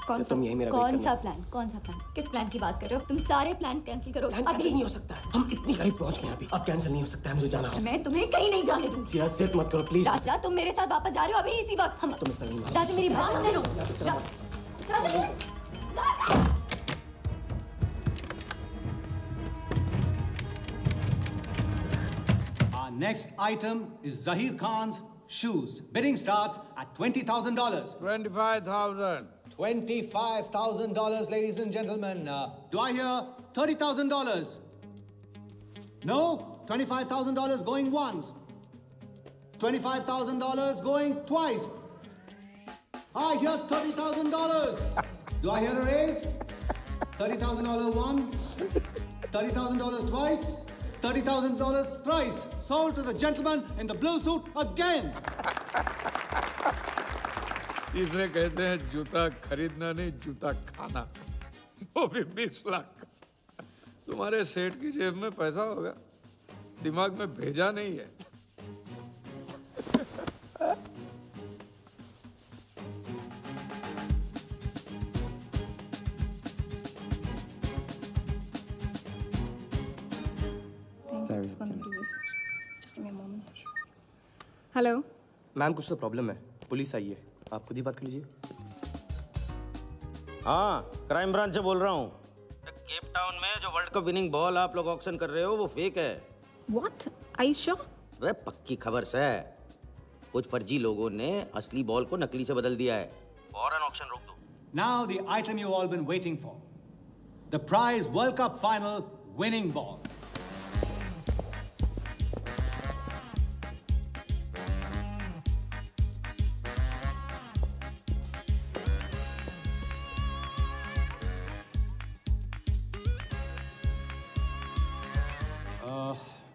कौन तो सा तुम यही मेरा कौन सा प्लान कौन सा प्लान किस प्लान की बात कर रहे हो? तुम सारे प्लान कैंसिल करो प्लान कैंसिल नहीं हो सकता। है हम इतनी करीब पहुँच गए अभी। अब कैंसिल नहीं हो सकता है मुझे जाना होगा मैं तुम्हें कहीं नहीं जाने दूँगी। सिया जिद मत करो प्लीज़ राजा तुम मेरे साथ वापस जा रहे हो अभी इसी वक्त। हम तुम इस तरह नहीं राजा मेरी बात सुनो। राजा राजा। next item is Zahir Khan's shoes. Bidding starts at $20,000. 25,000. $25,000, ladies and gentlemen. Uh, do I hear $30,000? No? $25,000 going once. $25,000 going twice. I hear $30,000. Do I hear a raise? $30,000 one, $30,000 twice, $30,000 thrice. Sold to the gentleman in the blue suit again. इसे कहते हैं जूता खरीदना नहीं जूता खाना। वो भी बीस लाख। का तुम्हारे सेठ की जेब में पैसा होगा दिमाग में भेजा नहीं है। हेलो मैम कुछ तो प्रॉब्लम है। पुलिस आई है। आप खुद ही बात कर लीजिए। हाँ क्राइम ब्रांच से बोल रहा हूँ। केप टाउन में जो वर्ल्ड कप विनिंग बॉल आप लोग ऑक्शन कर रहे हो वो फेक है। व्हाट आई श्योर अरे पक्की खबर से। कुछ फर्जी लोगों ने असली बॉल को नकली से बदल दिया है। फ़ौरन ऑक्शन रोक दो। Now, the item you've all been waiting for. The prize World Cup final winning ball.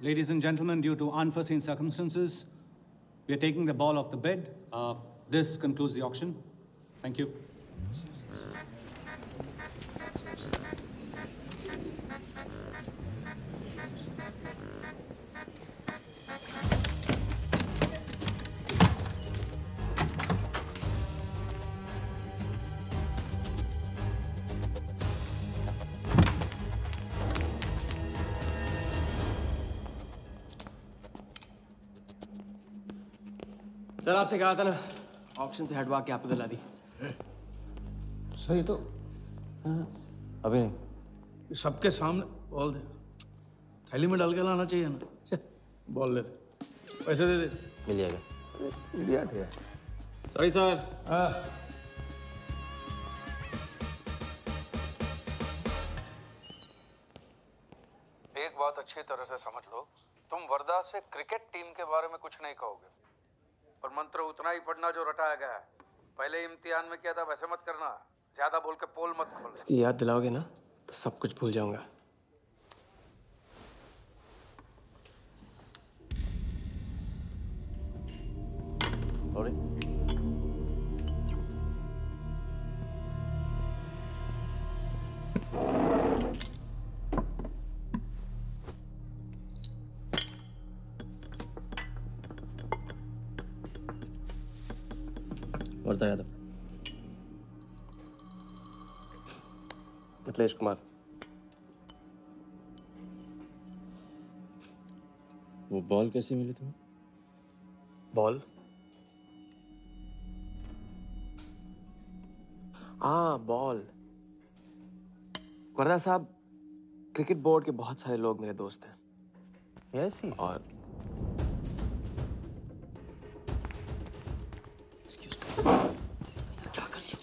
Ladies and gentlemen, due to unforeseen circumstances, we are taking the ball off the bid. Uh, this concludes the auction. Thank you. Sir आपसे कहा था ना option से हटवा के आपको दिला दी। सही तो अभी नहीं। सबके सामने बॉल दे। थैली में डाल के लाना चाहिए ना। छे, बॉल ले। पैसे दे दे। मिल जाएगा। है। सॉरी सर एक बात अच्छी तरह से समझ लो तुम वर्धा से क्रिकेट टीम के बारे में कुछ नहीं कहोगे। और मंत्र उतना ही पढ़ना जो रटाया गया है। पहले इम्तिहान में क्या था वैसे मत करना। ज़्यादा बोल के पोल मत खोल। इसकी याद दिलाओगे ना तो सब कुछ भूल जाऊँगा। और वर्धा यादव मिथिलेश कुमार वो बॉल कैसे मिली तुम्हें बॉल हाँ बॉल वर्धा साहब क्रिकेट बोर्ड के बहुत सारे लोग मेरे दोस्त हैं यस और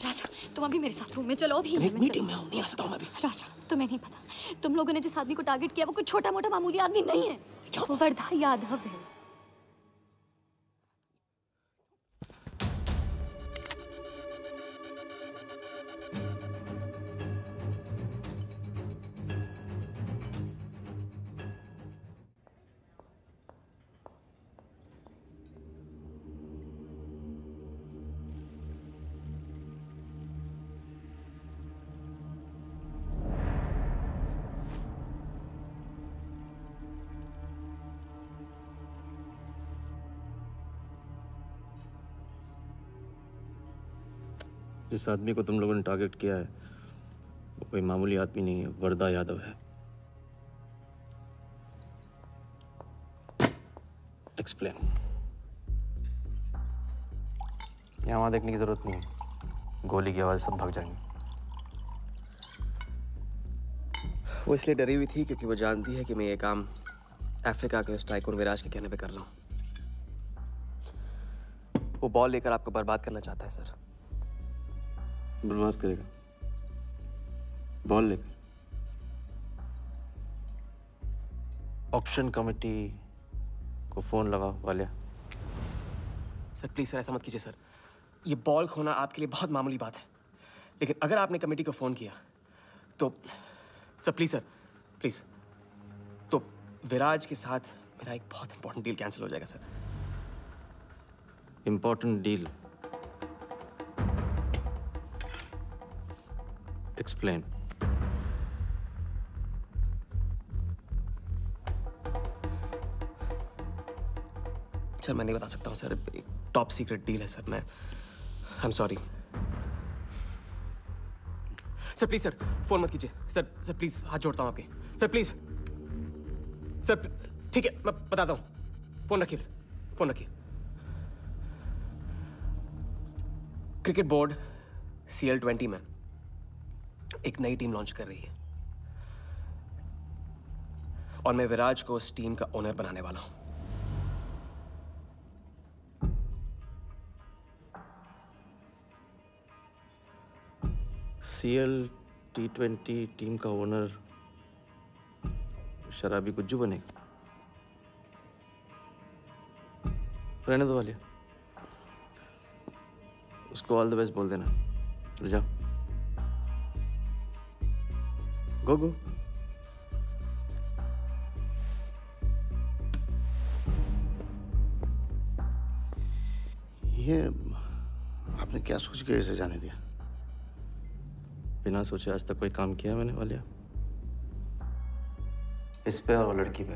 राजा तुम अभी मेरे साथ रूम में चलो अभी मीटिंग में नहीं आ सकता मैं अभी। राजा तुम्हें नहीं पता तुम लोगों ने जिस आदमी को टारगेट किया वो कोई छोटा मोटा मामूली आदमी नहीं है। वो वर्धा यादव है। जिस आदमी को तुम लोगों ने टारगेट किया है। वो कोई मामूली आदमी नहीं है वरदा यादव है। एक्सप्लेन यहाँ वहाँ देखने की ज़रूरत नहीं है। गोली की आवाज़ सब भाग जाएँगे। वो इसलिए डरी हुई थी क्योंकि वो जानती है कि मैं ये काम अफ्रीका के उस टाइकोन विराज के कहने पे कर रहा हूँ। वो बॉल लेकर आपको बर्बाद करना चाहता है सर बर्बाद करेगा। बॉल लेकर। ऑक्शन कमेटी को फ़ोन लगाओ वालिया। सर प्लीज़ सर ऐसा मत कीजिए सर। ये बॉल खोना आपके लिए बहुत मामूली बात है। लेकिन अगर आपने कमेटी को फ़ोन किया तो सर प्लीज़ सर प्लीज़ तो विराज के साथ मेरा एक बहुत इंपॉर्टेंट डील कैंसिल हो जाएगा sir. Important deal explain sir, मैं नहीं बता सकता हूँ, सर। एक टॉप सीक्रेट डील है, सर, मैं I am sorry sir please sir phone मत कीजिए। सर सर प्लीज़ हाथ जोड़ता हूँ आपके। सर प्लीज़ सर, ठीक है, मैं बताता हूँ। फ़ोन रखिए फ़ोन रखिए। Cricket board C L twenty में। एक नई टीम लॉन्च कर रही है। और मैं विराज को उस टीम का ओनर बनाने वाला हूँ। C L T twenty team का ओनर शराबी गुज्जू बनेगा। रहने दो वालिया। उसको ऑल द बेस्ट बोल देना। जाओ। गो गो ये आपने क्या सोच के इसे जाने दिया? बिना सोचे आज तक कोई काम किया मैंने वालिया? इस पे और वो लड़की पे।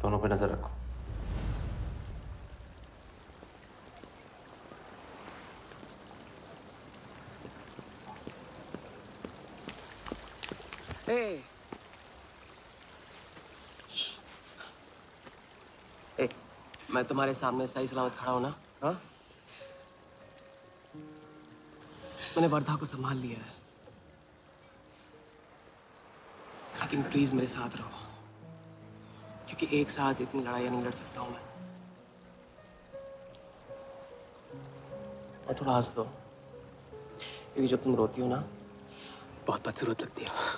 दोनों पे नज़र रखो। ए ए मैं तुम्हारे सामने सही सलामत खड़ा हूँ ना? हाँ? मैंने वर्धा को संभाल लिया है। लेकिन प्लीज़ मेरे साथ रहो। क्योंकि एक साथ इतनी लड़ाइयाँ नहीं लड़ सकता हूँ मैं। और थोड़ा हंस दो। क्योंकि जब तुम रोती हो ना, बहुत बदसूरत लगती हो।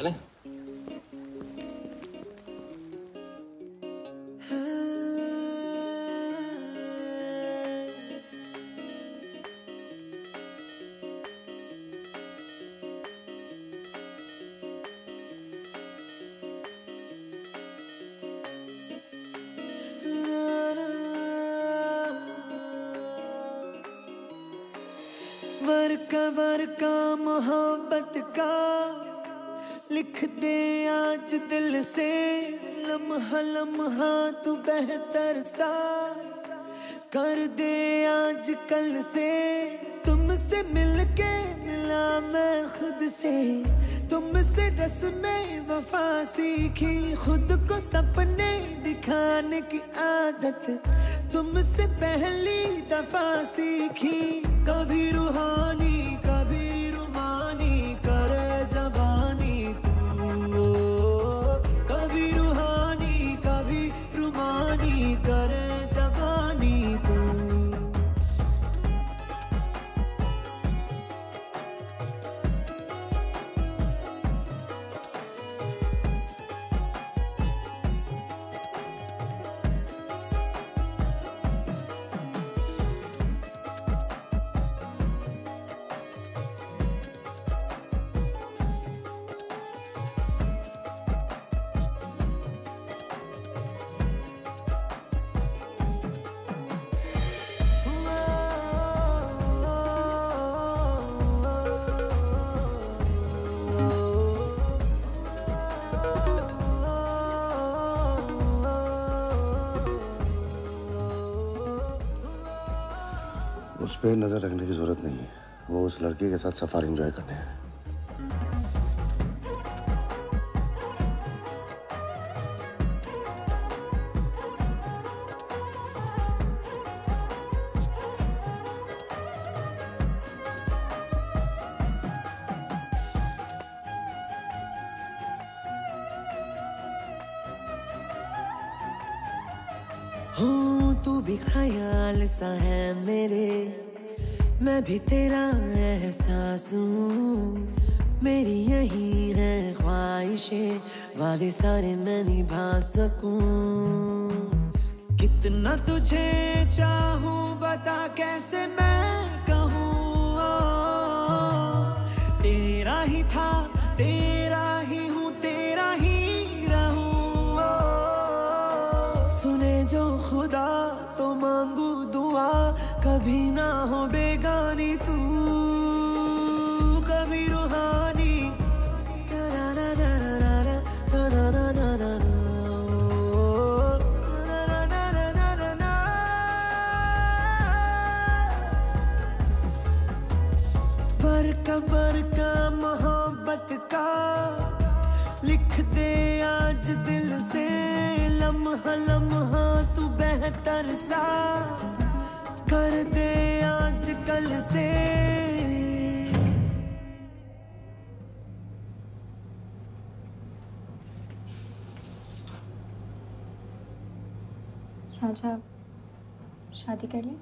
চলে लम्हा तू बेहतर सा कर दे आज कल से। तुमसे मिलके मिला मैं खुद से। तुमसे रस में वफा सीखी, खुद को सपने दिखाने की आदत। तुमसे पहली दफ़ा सीखी, कभी रूहानी पर नज़र रखने की ज़रूरत नहीं है। वो उस लड़की के साथ सफारी इंजॉय करने हो। से। शादी कर ले?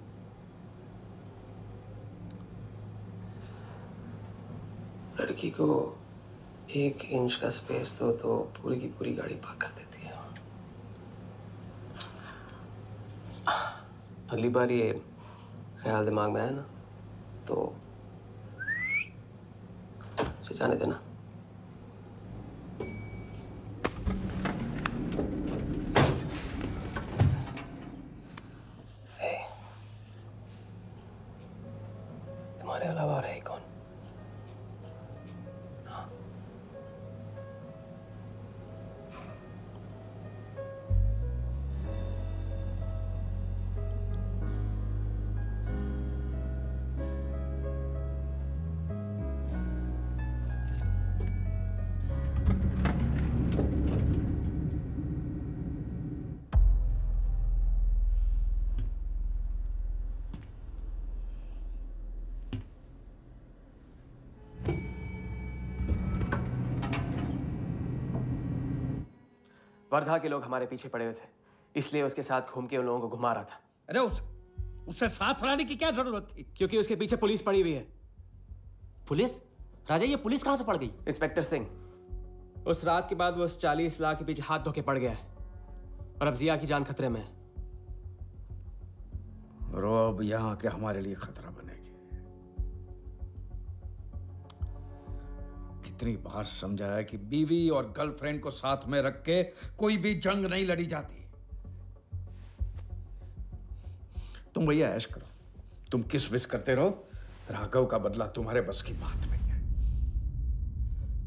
लड़की को एक इंच का स्पेस दो तो पूरी की पूरी गाड़ी पार्क कर देती है। अगली बार ये ख्याल दिमाग में आया ना? तो उसे जाने देना। वर्धा के लोग हमारे पीछे पड़े हुए थे इसलिए उसके साथ घूम के उन लोगों को घुमा रहा था। अरे उस उसे साथ लाने की क्या ज़रूरत थी? क्योंकि उसके पीछे पुलिस पड़ी हुई है। पुलिस? राजा ये पुलिस कहाँ से पड़ गई? इंस्पेक्टर सिंह उस रात के बाद वो उस चालीस लाख के पीछे हाथ धोके पड़ गया है और अब जिया की जान खतरे में है। और अब यहाँ के हमारे लिए खतरा। कितनी बार समझाया कि बीवी और गर्लफ्रेंड को साथ में रख के कोई भी जंग नहीं लड़ी जाती। तुम भैया ऐश करो, तुम किस विस करते रहो, राघव का बदला तुम्हारे बस की बात नहीं है।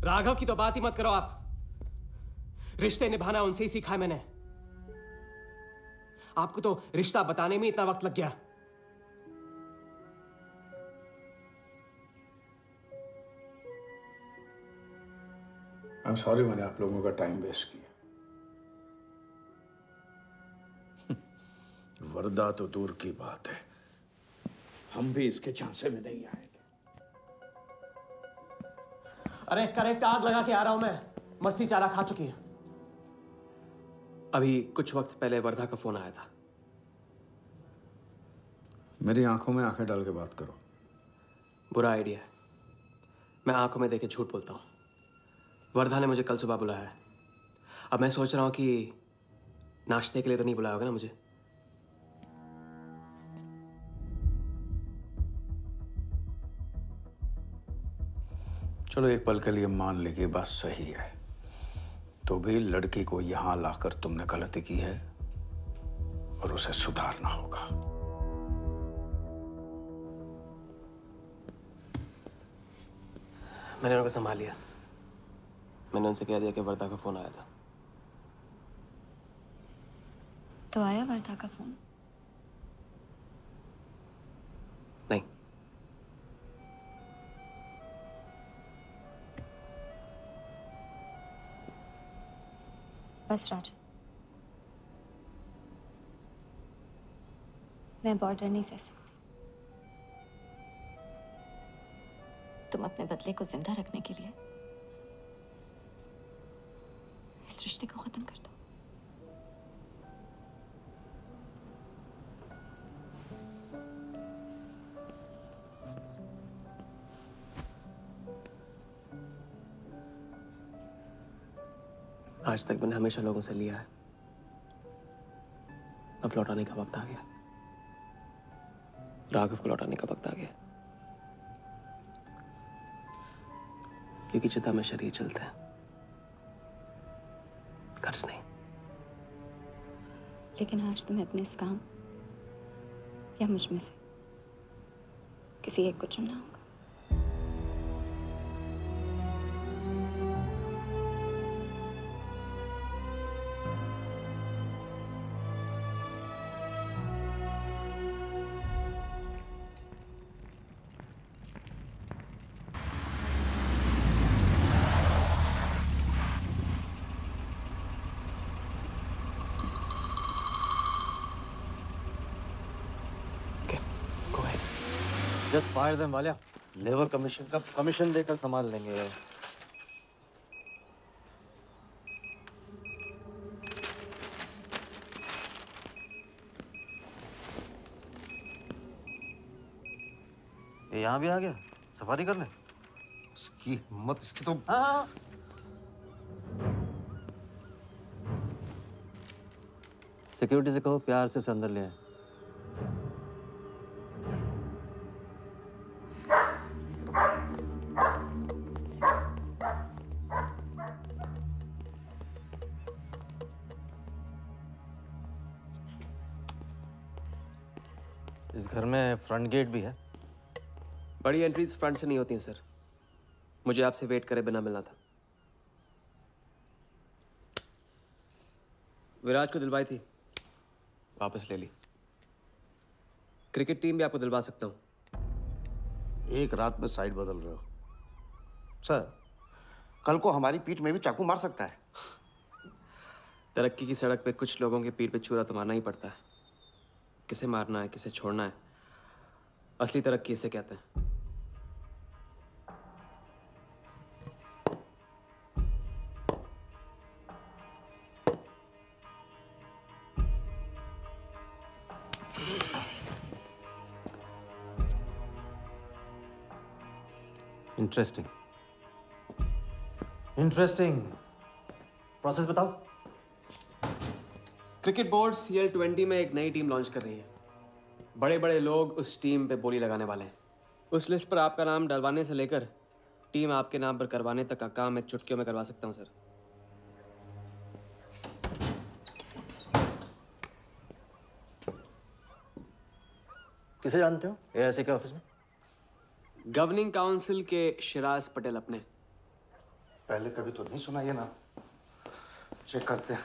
राघव की तो बात ही मत करो आप। रिश्ते निभाना उनसे ही सीखा है मैंने। आपको तो रिश्ता बताने में इतना वक्त लग गया। आई एम सॉरी मैंने आप लोगों का टाइम वेस्ट किया। वर्दा तो दूर की बात है। हम भी इसके झांसे में नहीं आएँगे। अरे करेक्ट आग लगा के आ रहा हूँ मैं। मस्ती चारा खा चुकी है। अभी कुछ वक्त पहले वर्धा का फ़ोन आया था। मेरी आँखों में आँखें डाल के बात करो। बुरा आइडिया है। मैं आँखों में देखे झूठ बोलता हूँ। वर्धा ने मुझे कल सुबह बुलाया है। अब मैं सोच रहा हूँ कि नाश्ते के लिए तो नहीं बुलाया होगा ना मुझे। चलो एक पल के लिए मान ली कि बात सही है। तो भी लड़की को यहाँ लाकर तुमने गलती की है और उसे सुधारना होगा। मैंने उनको संभाल लिया। मैंने उनसे कह दिया कि वर्धा का फ़ोन आया था। तो आया वर्धा का फ़ोन? नहीं। बस राज। मैं बॉर्डर नहीं सह सकती। तुम अपने बदले को ज़िंदा रखने के लिए रिश्ते को खत्म कर दो आज तक मैंने हमेशा लोगों से लिया है। अब लौटाने का वक्त आ गया। राघव को लौटाने का वक्त आ गया। क्योंकि चिता में शरीर चलता है। लेकिन आज तुम्हें अपने इस काम या मुझमें से किसी एक को चुनना होगा। Fire them Walia labour commission का कमीशन देकर संभाल लेंगे ये यहाँ भी आ गया? सफारी कर ले। इसकी हिम्मत इसकी तो हाँ हाँ। सिक्योरिटी से कहो प्यार से उसे अंदर ले आए। फ्रंट गेट भी है। बड़ी एंट्रीज फ्रंट से नहीं होती हैं सर मुझे आपसे वेट करे बिना मिलना था। विराज को दिलवाई थी। वापस ले ली। क्रिकेट टीम भी आपको दिलवा सकता हूँ। एक रात में साइड बदल रहे हो। सर कल को हमारी पीठ में भी चाकू मार सकता है। तरक्की की सड़क पे कुछ लोगों के पीठ पे छुरा तो मारना ही पड़ता है। किसे मारना है किसे छोड़ना है असली तरक्की इसे कहते हैं। इंटरेस्टिंग इंटरेस्टिंग प्रोसेस बताओ। क्रिकेट बोर्ड सीएल ट्वेंटी में एक नई टीम लॉन्च कर रही है। बड़े बड़े लोग उस टीम पे बोली लगाने वाले हैं। उस लिस्ट पर आपका नाम डलवाने से लेकर टीम आपके नाम पर करवाने तक का काम मैं चुटकियों में करवा सकता हूँ सर। किसे जानते हो एआईसी के ऑफ़िस में? गवर्निंग काउंसिल के शिराज पटेल अपने। पहले कभी तो नहीं सुना ये ना चेक करते हैं।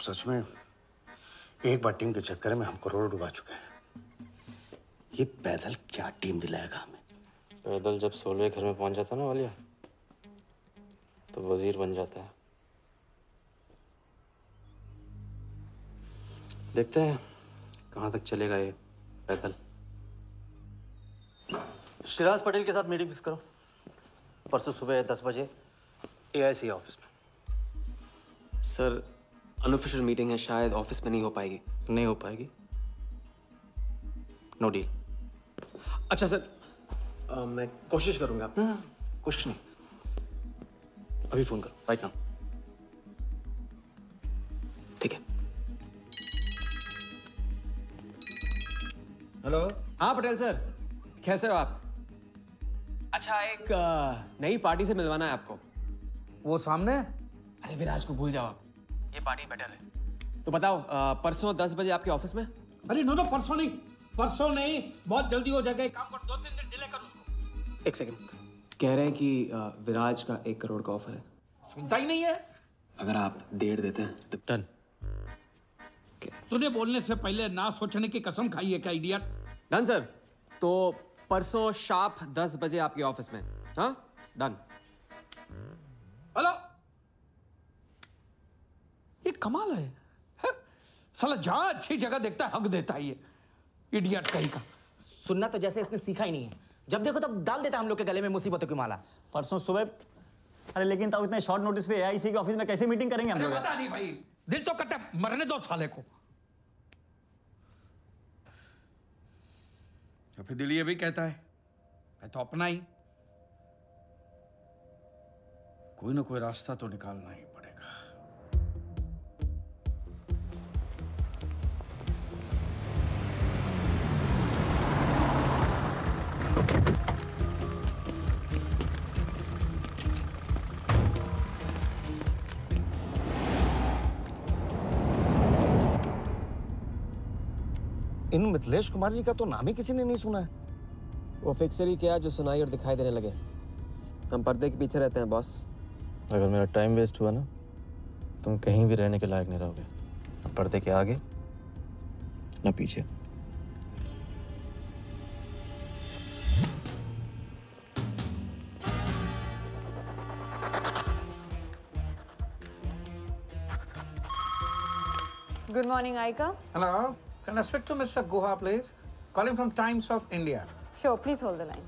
सच में एक बार टीम के चक्कर में हम करोड़ डुबा चुके हैं। ये पैदल क्या टीम दिलाएगा हमें? पैदल जब सोलवे घर में पहुँच जाता ना वालिया तो वज़ीर बन जाता है। देखते हैं कहाँ तक चलेगा ये पैदल। शिराज पटेल के साथ मीटिंग फिक्स करो? परसों सुबह दस बजे एआईसी ऑफ़िस में। सर अनऑफिशियल मीटिंग है शायद ऑफ़िस में नहीं हो पाएगी। नहीं हो पाएगी। नो no डील अच्छा सर अ, मैं कोशिश करूँगा। आप कुछ नहीं। अभी फ़ोन करो राइट नाउ ठीक है। हेलो? हाँ पटेल सर। कैसे हो आप? अच्छा एक नई पार्टी से मिलवाना है आपको। वो सामने? अरे विराज को भूल जाओ आप। ये पार्टी बेटर है। तो बताओ परसों दस बजे आपके ऑफ़िस में? अरे नो नो परसों नहीं। परसों नहीं बहुत जल्दी हो जाएगा। एक काम कर दो तीन दिन डिले कर उसको। एक सेकंड कह रहे हैं कि विराज का एक करोड़ का ऑफ़र है। सुनता ही नहीं है। अगर आप डेढ़ देते हैं तो डन तूने बोलने से पहले ना सोचने की कसम खाई है क्या इडियट डन सर तो परसों शार्प दस बजे आपके ऑफ़िस में। हाँ? डन हेलो ये कमाल है, है? साला जहाँ अच्छी जगह देखता है हक देता है ये। इडियट कहीं का। सुनना तो जैसे इसने सीखा ही नहीं है। जब देखो तब डाल देता है हम लोग के गले में मुसीबतों की माला। परसों सुबह अरे लेकिन तब इतने शॉर्ट नोटिस पे एआईसी के ऑफ़िस में कैसे मीटिंग करेंगे हम लोग? पता नहीं भाई। दिल तो करता मरने दो साले को। या फिर दिल ये भी कहता है मैं तो अपना ही कोई ना कोई रास्ता तो निकालना ही इन मिथिलेश कुमार जी का तो नाम ही किसी ने नहीं सुना है। वो फिक्सर ही क्या जो सुनाई और दिखाई देने लगे? हम पर्दे के पीछे रहते हैं बॉस अगर मेरा टाइम वेस्ट हुआ ना तुम कहीं भी रहने के लायक नहीं रहोगे। न पर्दे के आगे न पीछे। Good morning, Aika. Hello, can I speak to Mr. Guha, please? Calling from Times of India. Sure, please hold the line.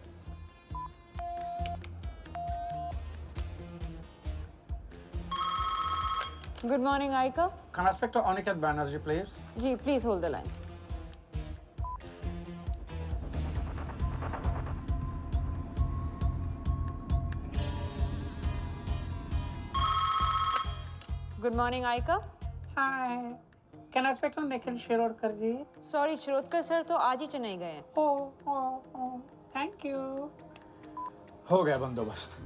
Good morning, Aika. Can I speak to Aniket Banerjee, please? Ji, please hold the line. Good morning, Aika. Hi. Can I speak to Nikhil Shirodkar ji? Sorry, Shirodkar sir तो आज ही चेन्नई गए हैं। Oh, oh, oh. Thank you. हो गया बंदोबस्त।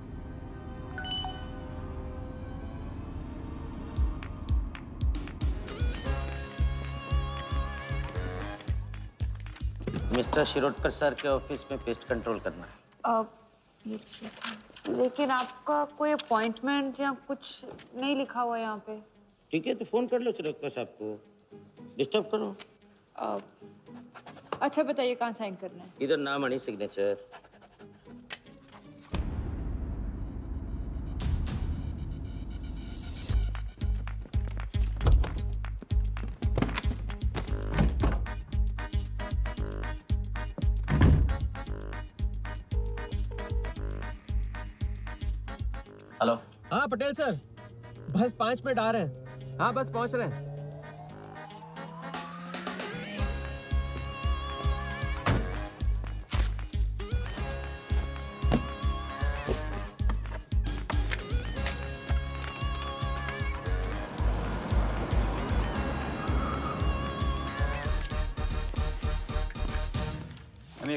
Mister Shirodkar sir के office में पेस्ट कंट्रोल करना है। अब लेकिन आपका कोई अपॉइंटमेंट या कुछ नहीं लिखा हुआ यहाँ पे? ठीक है तो फ़ोन कर लो शिरोडकर साहब को। डिस्टर्ब करो। आ, अच्छा बताइए कहाँ साइन करना है? इधर नाम अनी सिग्नेचर हेलो हाँ पटेल सर। बस पाँच मिनट आ रहे हैं। हाँ बस पहुँच रहे हैं।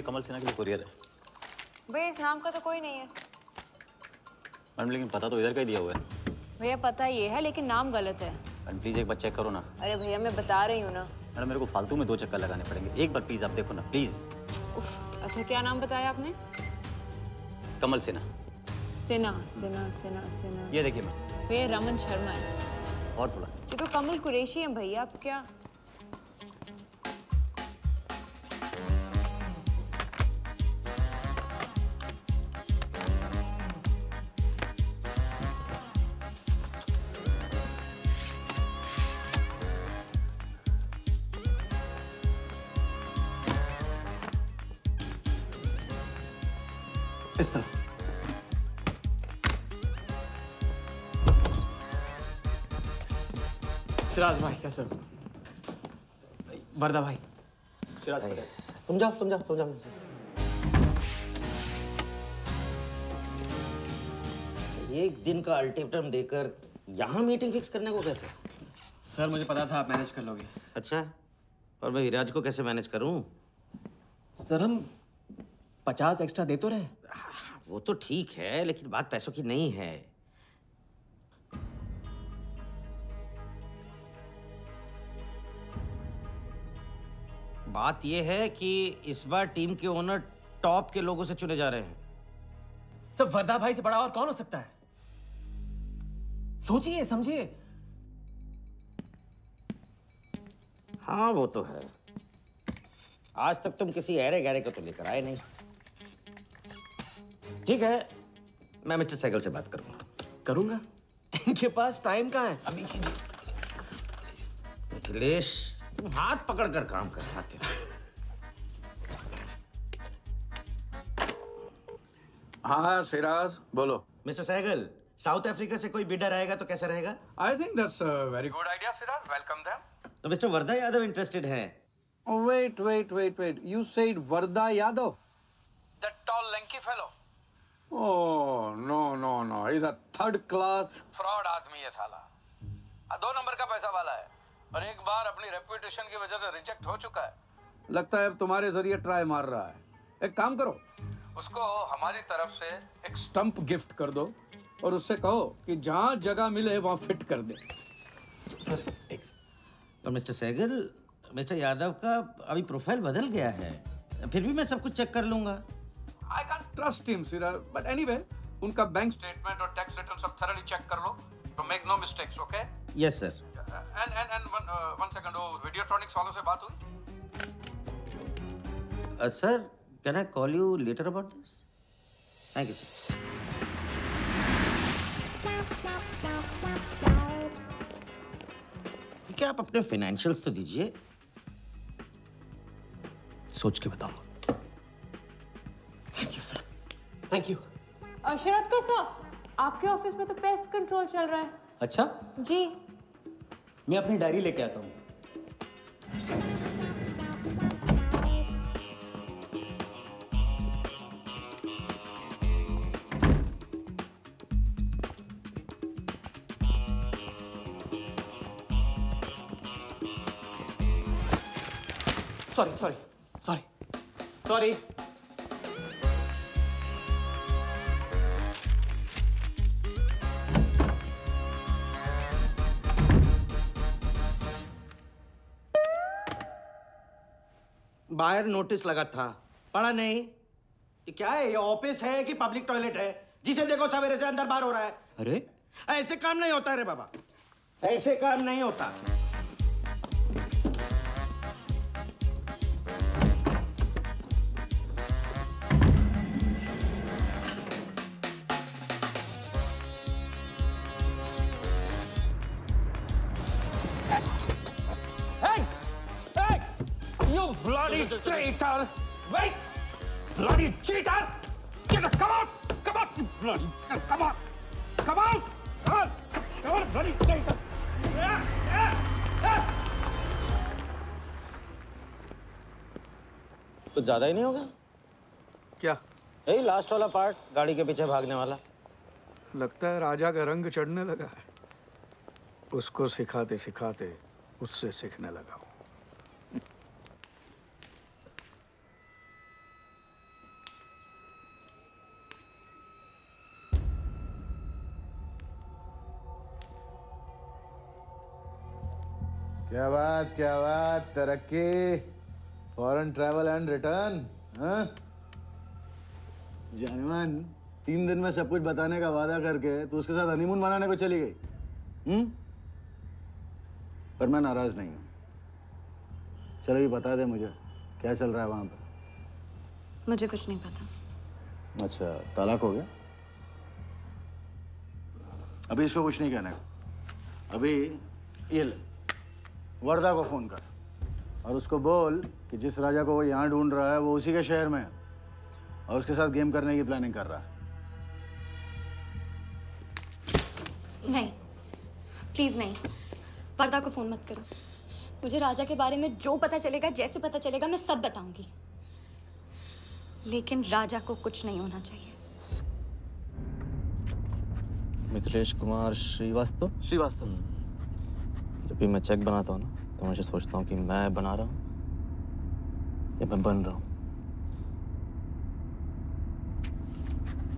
कमल सिन्हा के लिए कुरियर है। भैया इस नाम का तो कोई नहीं है। मैडम लेकिन पता तो इधर का ही दिया हुआ है। भैया पता ये है लेकिन नाम गलत है। मैडम प्लीज़ एक बार चेक करो ना। अरे भैया मैं बता रही हूँ ना। मैडम मेरे को फालतू में दो चक्कर लगाने पड़ेंगे। एक बार प्लीज़ आप देखो ना प्लीज़ अच्छा क्या नाम बताया आपने? कमल सिन्हा। सिन्हा सिन्हा सिन्हा सिन्हा। ये देखिए मैम। भैया रमन शर्मा है। और थोड़ा। ये तो कमल कुरैशी है भैया आप क्या इस तरह सिराज भाई कैसे हो? वर्दा भाई। सिराज तुम जाओ तुम जाओ तुम जाओ। एक दिन का अल्टीमेटम देकर यहाँ मीटिंग फिक्स करने को कहते सर मुझे पता था आप मैनेज कर लोगे। अच्छा और मैं विराज को कैसे मैनेज करूँ? सर हम पचास एक्स्ट्रा दे तो रहे वो तो ठीक है लेकिन बात पैसों की नहीं है। बात यह है कि इस बार टीम के ओनर टॉप के लोगों से चुने जा रहे हैं। सब वर्दा भाई से बड़ा और कौन हो सकता है? सोचिए समझिए। हाँ वो तो है। आज तक तुम किसी अरे गहरे को तो लेकर आए नहीं। ठीक है मैं मिस्टर सैगल से बात करूँगा। करूँगा? इनके पास टाइम कहाँ है? अभी कीजिए। अखिलेश तुम हाथ पकड़ कर काम कर पाते हाँ। सिराज बोलो। मिस्टर सहगल साउथ अफ्रीका से कोई बिडर आएगा तो कैसा रहेगा? I think that's very good idea Siraj welcome them तो मिस्टर वर्धा यादव इंटरेस्टेड हैं। Wait wait wait wait you said Varda Yadav? That tall lanky fellow oh no no no is a third class fraud आदमी है साला। दो number का पैसा वाला है। और एक बार अपनी रेपुटेशन की वजह से रिजेक्ट हो चुका है। लगता है अब तुम्हारे ज़रिए ट्राई मार रहा है। एक काम करो। उसको हमारी तरफ़ से एक स्टंप गिफ्ट कर दो और उससे कहो कि जहाँ जगह मिले वहाँ फिट कर दे। सर एक और मिस्टर सहगल मिस्टर यादव का अभी प्रोफ़ाइल बदल गया है। फिर भी मैं सब कुछ चेक कर लूँगा। I can trust him Sira but anyway उनका बैंक स्टेटमेंट और टैक्स रिटर्न सब थरली चेक कर लो तो make no mistakes okay yes sir and and and one one second वो वीडियोट्रॉनिक्स वालों से बात हुई? Sir can I call you later about this thank you sir क्या आप अपने फाइनेंशियल्स तो दीजिए? सोच के बताओ। Thank you sir thank you Sharad का सर आपके ऑफ़िस में तो पेस्ट कंट्रोल चल रहा है। अच्छा? जी। मैं अपनी डायरी लेके आता हूँ। सॉरी सॉरी सॉरी सॉरी बाहर नोटिस लगा था। पढ़ा नहीं? ये क्या है? ये ऑफ़िस है कि पब्लिक टॉयलेट है? जिसे देखो सवेरे से अंदर बाहर हो रहा है। अरे? ऐसे काम नहीं होता रे बाबा। ऐसे काम नहीं होता। Traitor! Wait! Bloody cheater! Get up! Come out! Come out! You bloody... Come on! come on! Come on! Come on, bloody traitor! कुछ ज़्यादा ही नहीं होगा क्या यही लास्ट वाला पार्ट गाड़ी के पीछे भागने वाला लगता है राजा का रंग चढ़ने लगा है उसको सिखाते सिखाते उससे सीखने लगा हूँ। क्या बात क्या बात तरक्की। फॉरेन ट्रैवल एंड रिटर्न हाँ? जानवन तीन दिन में सब कुछ बताने का वादा करके तू उसके साथ हनीमून मनाने को चली गई। हम्म? पर मैं नाराज़ नहीं हूँ। चलो ये बता दे मुझे क्या चल रहा है वहाँ पर? मुझे कुछ नहीं पता। अच्छा तलाक हो गया? अभी इसको कुछ नहीं कहना। अभी ये ले। वर्दा को फ़ोन कर और उसको बोल कि जिस राजा को वो यहाँ ढूंढ रहा है वो उसी के शहर में है और उसके साथ गेम करने की प्लानिंग कर रहा है। नहीं प्लीज़ नहीं। वर्दा को फ़ोन मत करो। मुझे राजा के बारे में जो पता चलेगा जैसे पता चलेगा मैं सब बताऊँगी। लेकिन राजा को कुछ नहीं होना चाहिए। मिथिलेश कुमार श्रीवास्तव? श्रीवास्तव। जब भी मैं चेक बनाता हूँ ना तो मुझे सोचता हूँ कि मैं बना रहा हूँ या मैं बन रहा हूँ।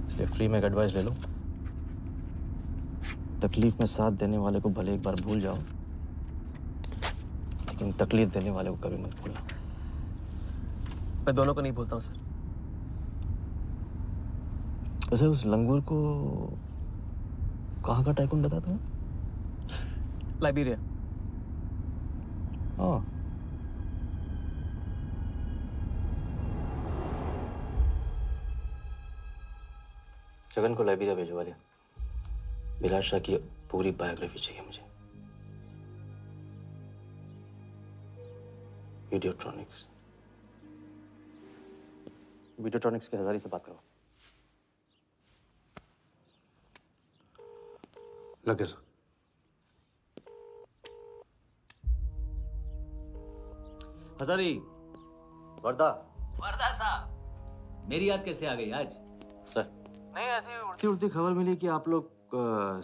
इसलिए फ्री में एक एडवाइस ले लो। तकलीफ़ में साथ देने वाले को भले एक बार भूल जाओ लेकिन तकलीफ़ देने वाले को कभी मत भूलना। मैं दोनों को नहीं भूलता हूँ सर। वैसे उस लंगूर को कहाँ का टाइकून बताया तुम्हें लाइबेरिया हाँ जगन को लाइब्रेरी भेजवा लिया। विराट शाह की पूरी बायोग्राफी चाहिए मुझे। वीडियोट्रॉनिक्स वीडियोट्रॉनिक्स के हजारी से बात करो। लगे सर। हजारी वर्दा। वर्दा साहब। मेरी याद कैसे आ गई आज? सर। नहीं ऐसी उड़ती उड़ती खबर मिली कि आप लोग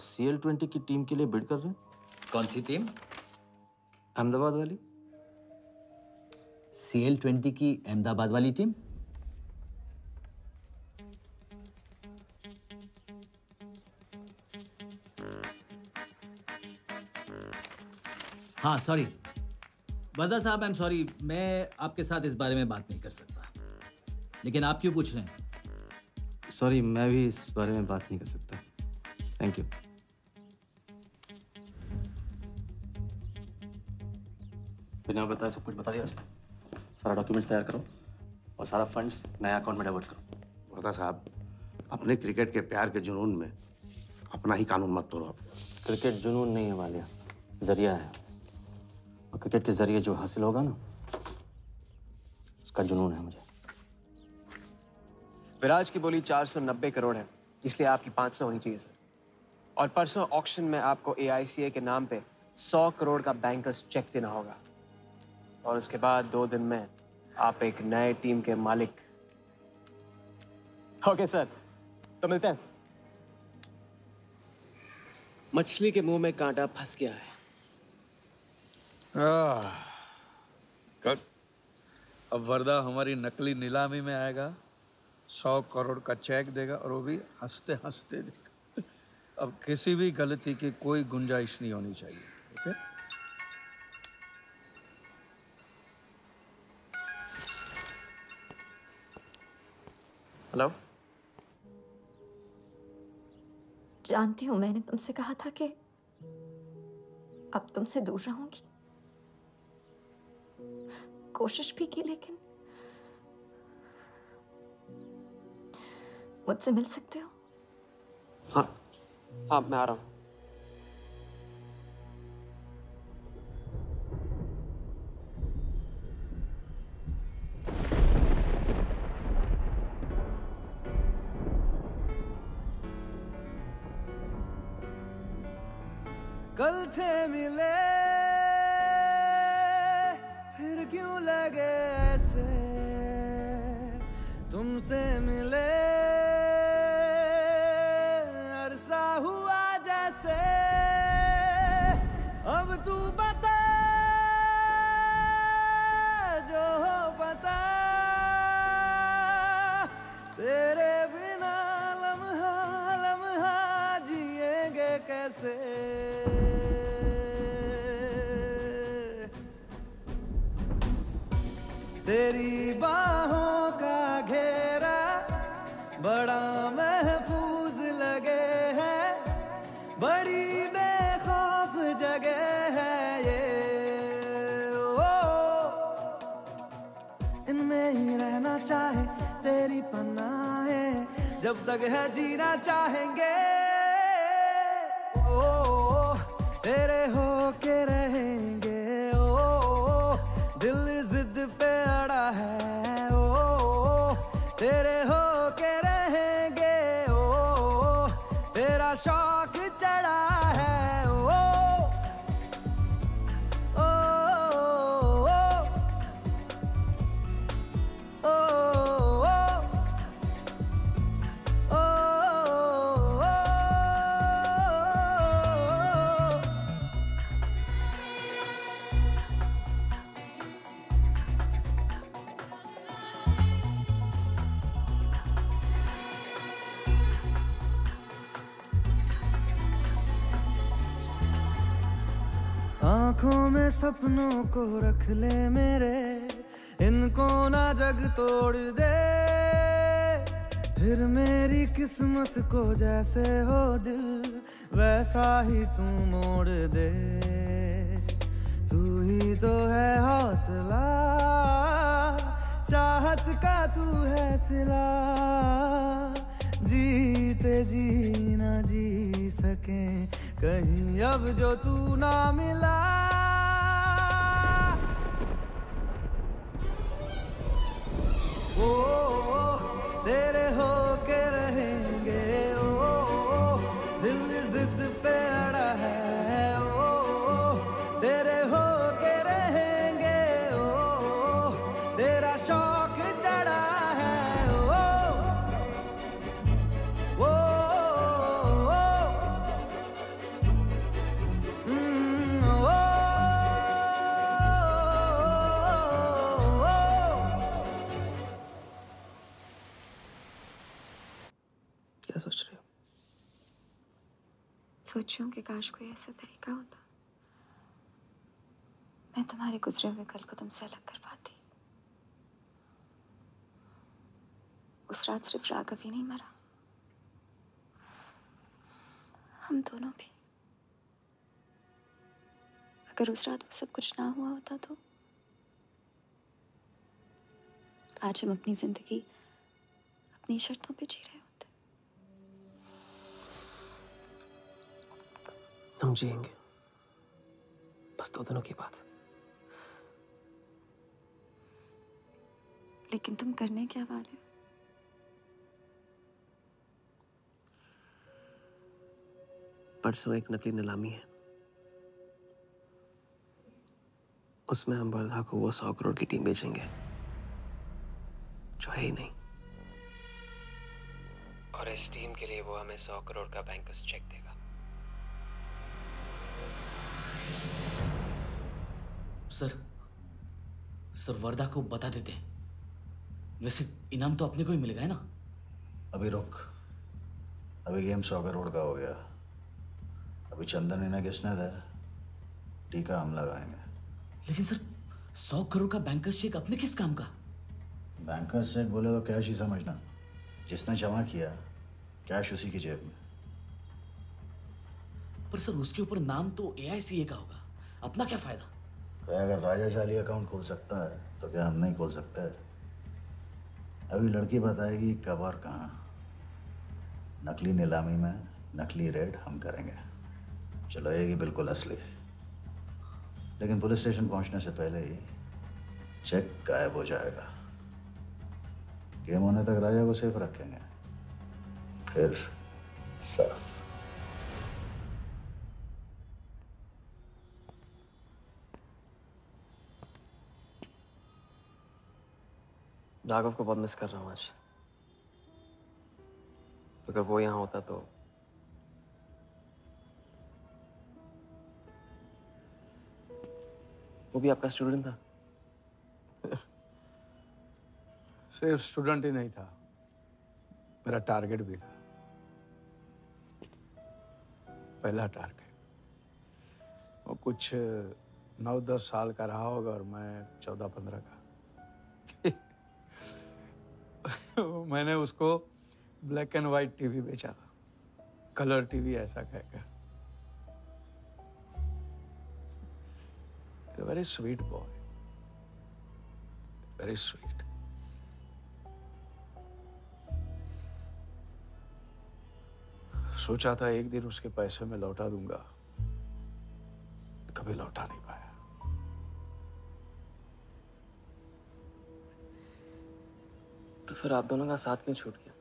सी एल ट्वेंटी की टीम के लिए बिड कर रहे हैं। कौन सी टीम? अहमदाबाद वाली। सी एल ट्वेंटी की अहमदाबाद वाली टीम? हाँ सॉरी वर्दा साहब आई एम सॉरी मैं आपके साथ इस बारे में बात नहीं कर सकता। लेकिन आप क्यों पूछ रहे हैं? सॉरी मैं भी इस बारे में बात नहीं कर सकता। थैंक यू बिना बताए सब कुछ बता दिया उसने। सारा डॉक्यूमेंट्स तैयार करो और सारा फंड्स नया अकाउंट में डाइवर्ट करो। वर्दा साहब अपने क्रिकेट के प्यार के जुनून में अपना ही कानून मत तोड़ो आप। क्रिकेट जुनून नहीं है वालिया। ज़रिया है। और क्रिकेट के ज़रिए जो हासिल होगा ना उसका जुनून है मुझे। विराज की बोली 490 करोड़ है इसलिए आपकी 500 होनी चाहिए सर। और परसों ऑक्शन में आपको ए के नाम पे 100 करोड़ का बैंकर्स चेक देना होगा। और उसके बाद दो दिन में आप एक नए टीम के मालिक। ओके सर तो मिलते हैं। मछली के मुँह में कांटा फंस गया है। कट अब वर्दा हमारी नकली नीलामी में आएगा, सौ करोड़ का चेक देगा और वो भी हँसते हँसते देगा। अब किसी भी गलती की कोई गुंजाइश नहीं होनी चाहिए है? हेलो? जानती हूँ, मैंने तुमसे कहा था कि अब तुमसे दूर रहूँगी। कोशिश भी की लेकिन मुझसे मिल सकते हो? हाँ हाँ मैं आ रहा हूँ। कल थे मिले सपनों को रख ले मेरे। इनको ना जग तोड़ दे। फिर मेरी किस्मत को जैसे हो दिल, वैसा ही तू मोड़ दे। तू ही तो है हौसला, चाहत का तू है सिला। जीते जी ना जी सके, कहीं अब जो तू ना मिला। गुजरे हुए कल को तुमसे अलग कर पाती उस रात सिर्फ़ राघव ही नहीं मरा हम दोनों भी अगर उस रात वो सब कुछ ना हुआ होता तो आज हम अपनी ज़िंदगी अपनी शर्तों पे जी रहे होते हम जिएँगे बस दो दिनों की बात है लेकिन तुम करने क्या वाले हो? परसों एक नकली नीलामी है। उसमें हम वर्धा को वो सौ करोड़ की टीम बेचेंगे जो है ही नहीं। और इस टीम के लिए वो हमें सौ करोड़ का बैंकर्स चेक देगा। सर सर वर्धा को बता देते हैं। वैसे इनाम तो अपने को ही मिलेगा है ना? अभी रुक। अभी गेम सौ करोड़ का हो गया। अभी चंदन इन्हें किसने दे। टीका हम लगाएँगे। लेकिन सर सौ करोड़ का बैंकर्स चेक अपने किस काम का? बैंकर चेक बोले तो कैश ही समझना। जिसने जमा किया कैश उसी की जेब में। पर सर उसके ऊपर नाम तो ए का होगा। अपना क्या फ़ायदा? तो अगर राजा चाली अकाउंट खोल सकता है तो क्या हम नहीं खोल सकते? अभी लड़की बताएगी कब और कहाँ। नकली नीलामी में नकली रेड हम करेंगे। चलो, ये बिल्कुल असली। लेकिन पुलिस स्टेशन पहुँचने से पहले ही चेक गायब हो जाएगा। गेम होने तक राजा को सेफ़ रखेंगे। फिर साफ़। राघव को बहुत मिस कर रहा हूँ आज। अगर वो यहाँ होता तो वो भी आपका स्टूडेंट था? सिर्फ़ स्टूडेंट ही नहीं था। मेरा टारगेट भी था। पहला टारगेट वो कुछ, नौ दस साल का रहा होगा और मैं चौदह पंद्रह का। मैंने उसको ब्लैक एंड वाइट टीवी बेचा था। कलर टीवी ऐसा कहकर। Very sweet boy very sweet सोचा था एक दिन उसके पैसे में लौटा दूँगा। कभी लौटा नहीं पाया। तो फिर आप दोनों का साथ क्यों छूट गया?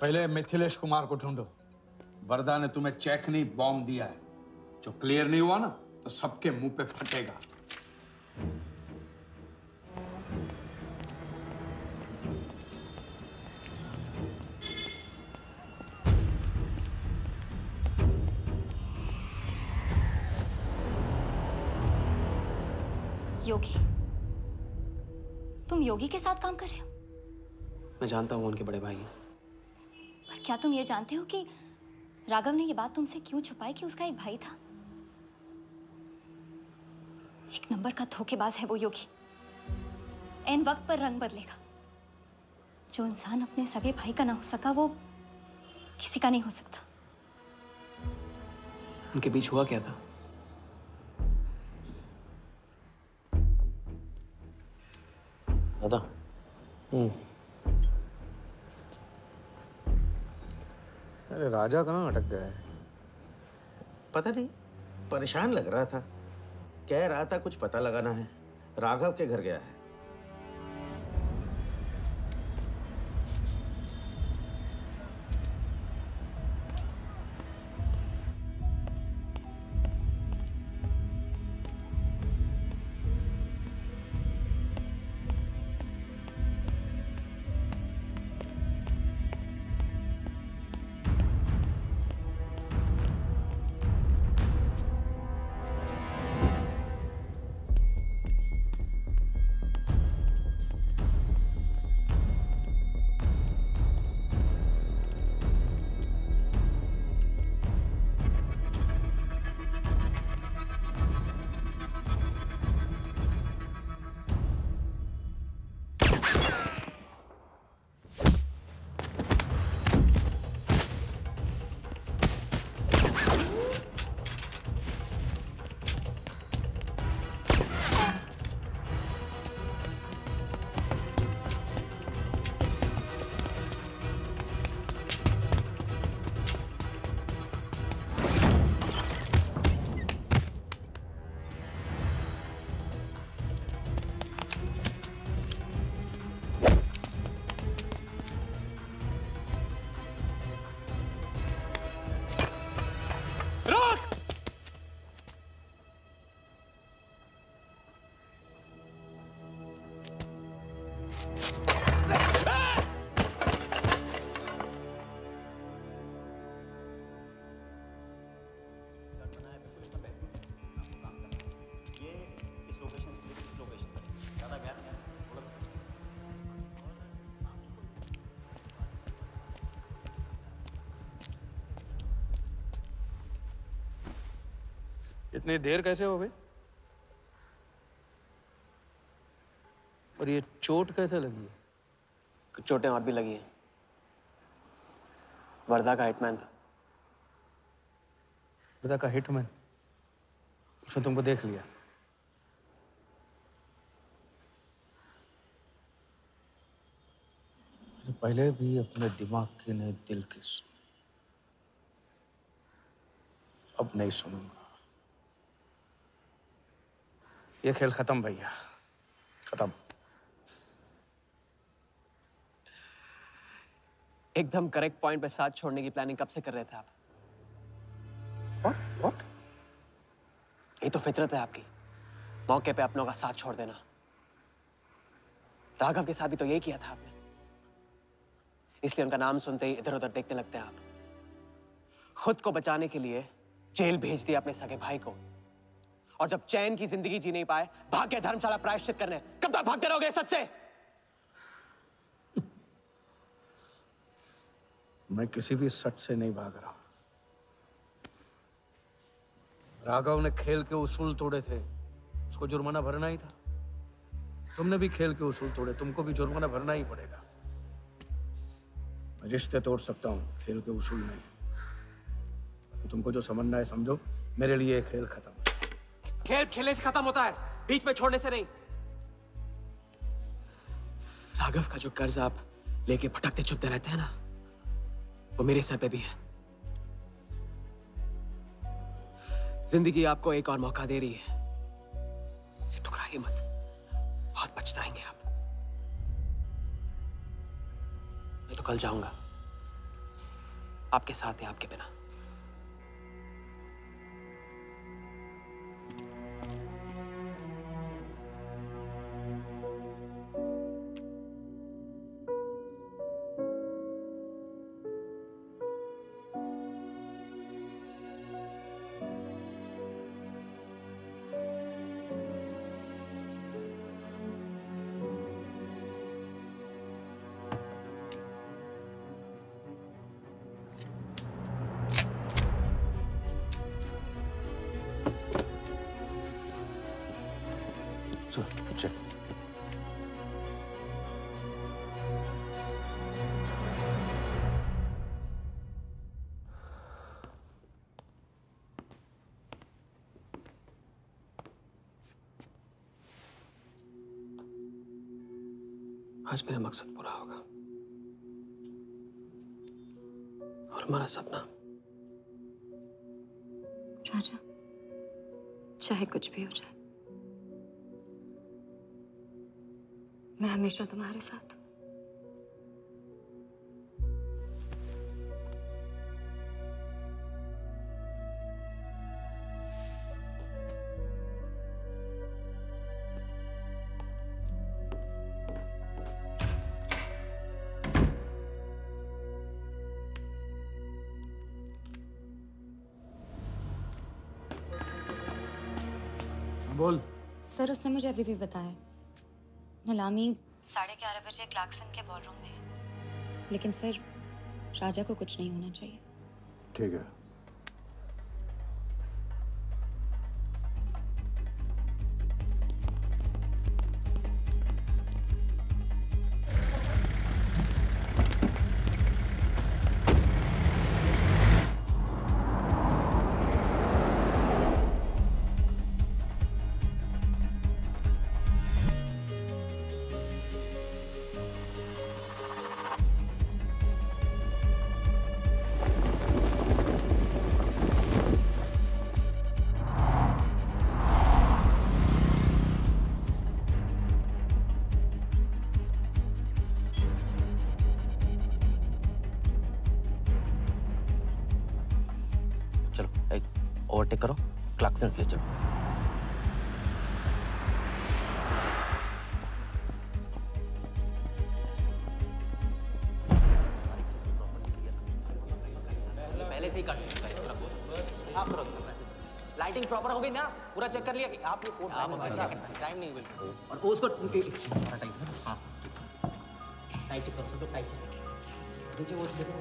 पहले मिथिलेश कुमार को ढूंढो। वरदा ने तुम्हें चेक नहीं बॉम्ब दिया है। जो क्लियर नहीं हुआ ना तो सबके मुँह पे फटेगा। योगी के साथ काम कर रहे हो? मैं जानता हूँ उनके बड़े भाई हैं। पर क्या तुम ये जानते हो कि राघव ने ये बात तुमसे क्यों छुपाई कि उसका एक भाई था? एक नंबर का धोखेबाज है वो योगी। एन वक्त पर रंग बदलेगा। जो इंसान अपने सगे भाई का ना हो सका वो किसी का नहीं हो सकता। उनके बीच हुआ क्या था? दादा अरे राजा कहाँ अटक गया है? पता नहीं परेशान लग रहा था। कह रहा था कुछ पता लगाना है। राघव के घर गया है। इतनी देर कैसे हो गई? और ये चोट कैसे लगी? है कुछ चोटें और भी लगी हैं। वर्धा का हिटमैन था। वर्धा का हिटमैन? उसने तुमको देख लिया? पहले भी अपने दिमाग की नहीं दिल की सुनी। अब नहीं सुनूँगा। ये खेल खत्म भैया। खत्म। एकदम करेक्ट पॉइंट पे साथ छोड़ने की प्लानिंग कब से कर रहे थे आप? What? What? ये तो फितरत है आपकी। मौके पे अपनों का साथ छोड़ देना। राघव के साथ भी तो यही किया था आपने। इसलिए उनका नाम सुनते ही इधर उधर देखने लगते हैं आप। खुद को बचाने के लिए जेल भेज दिया अपने सगे भाई को। और जब चैन की ज़िंदगी जी नहीं पाए भाग के धर्मशाला प्रायश्चित करने कब तक भागते रहोगे सच से? मैं किसी भी सच से नहीं भाग रहा। राघव ने खेल के उसूल तोड़े थे। उसको जुर्माना भरना ही था। तुमने भी खेल के उसूल तोड़े तुमको भी जुर्माना भरना ही पड़ेगा। मैं रिश्ते तोड़ सकता हूँ खेल के उसूल नहीं। तुमको जो समझना है समझो मेरे लिए खेल खत्म। खेल खेलने से खत्म होता है। बीच में छोड़ने से नहीं। राघव का जो कर्ज आप लेके भटकते चुपते रहते हैं ना, वो मेरे सर पे भी है। ज़िंदगी आपको एक और मौका दे रही है। इसे ठुकराइए मत। बहुत पछताएँगे आप। मैं तो कल जाऊँगा। आपके साथ है आपके बिना। Check. आज मेरा मकसद पूरा होगा। और हमारा सपना। राजा चाहे कुछ भी हो जाए। मैं हमेशा तुम्हारे साथ हूँ। बोल सर उसने मुझे अभी भी बताया नीलामी साढ़े ग्यारह बजे क्लार्कसन के बॉलरूम में है। लेकिन सर, राजा को कुछ नहीं होना चाहिए। ठीक है। क्लाक्सेंस ले पहले से ही कट चुका इसको रखो साफ़ करो तुम पहले से। लाइटिंग प्रॉपर हो गई ना? पूरा चेक कर लिया कि आप ये कोड टाइम नहीं और उसको टाइम हाँ। टाइम चेक करो सब टाइम चेक नीचे वो देखो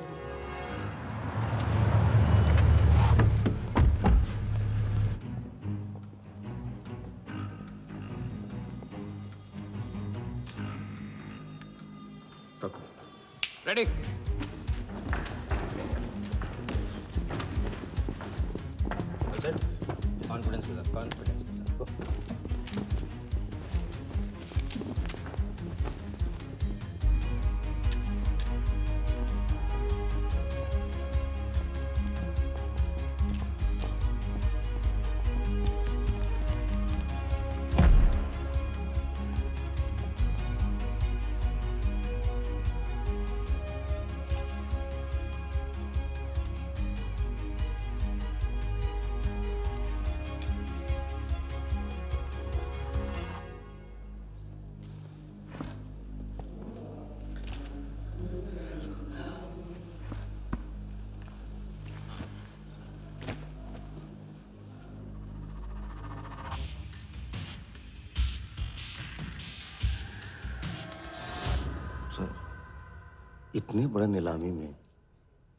इतनी बड़े नीलामी में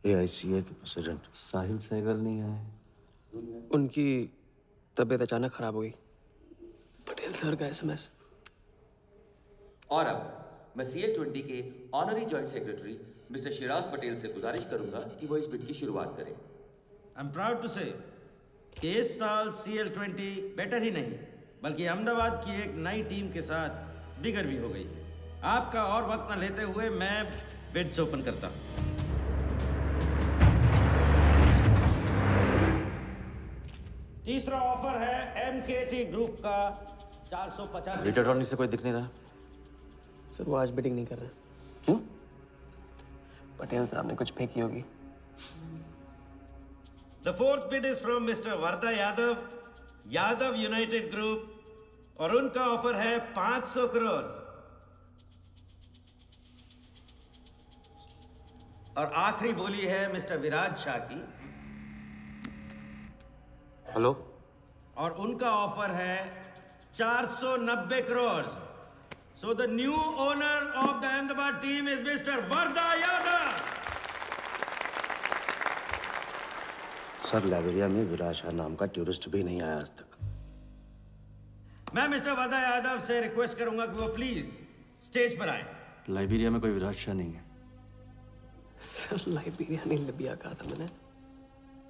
एआईसीए के प्रेसिडेंट साहिल सहगल नहीं आए। उनकी तबीयत अचानक खराब हो गई। पटेल सर का एसएमएस और अब मैं सीएल ट्वेंटी के honorary joint secretary Mr Shiraz Patel से गुजारिश करूँगा कि वो इस बिट की शुरुआत करें। आई एम प्राउड टू से कि इस साल सी एल ट्वेंटी बेटर ही नहीं बल्कि अहमदाबाद की एक नई टीम के साथ बिगर भी हो गई है। आपका और वक्त न लेते हुए मैं बिड्स ओपन करता। तीसरा ऑफ़र है एमकेटी ग्रुप का 450 रीटा टॉर्नी से कोई दिख नहीं रहा। सर वो आज बिडिंग नहीं कर रहे। क्यों? पटेल साहब ने कुछ फेंकी होगी। The fourth bid is from Mr. Varda Yadav, Yadav United Group, और उनका ऑफ़र है 500 करोड़ और आखिरी बोली है मिस्टर विराज शाह की। हेलो। और उनका ऑफ़र है 490 crore. So the new owner of the Ahmedabad team is Mr Varda Yadav. Sir Liberia में विराज शाह नाम का टूरिस्ट भी नहीं आया आज तक। मैं मिस्टर वर्दा यादव से रिक्वेस्ट करूँगा कि वो प्लीज़ स्टेज पर आए। लाइब्रेरिया में कोई विराज शाह नहीं है। सर लाइबेरिया नहीं लिबिया कहा था मैंने।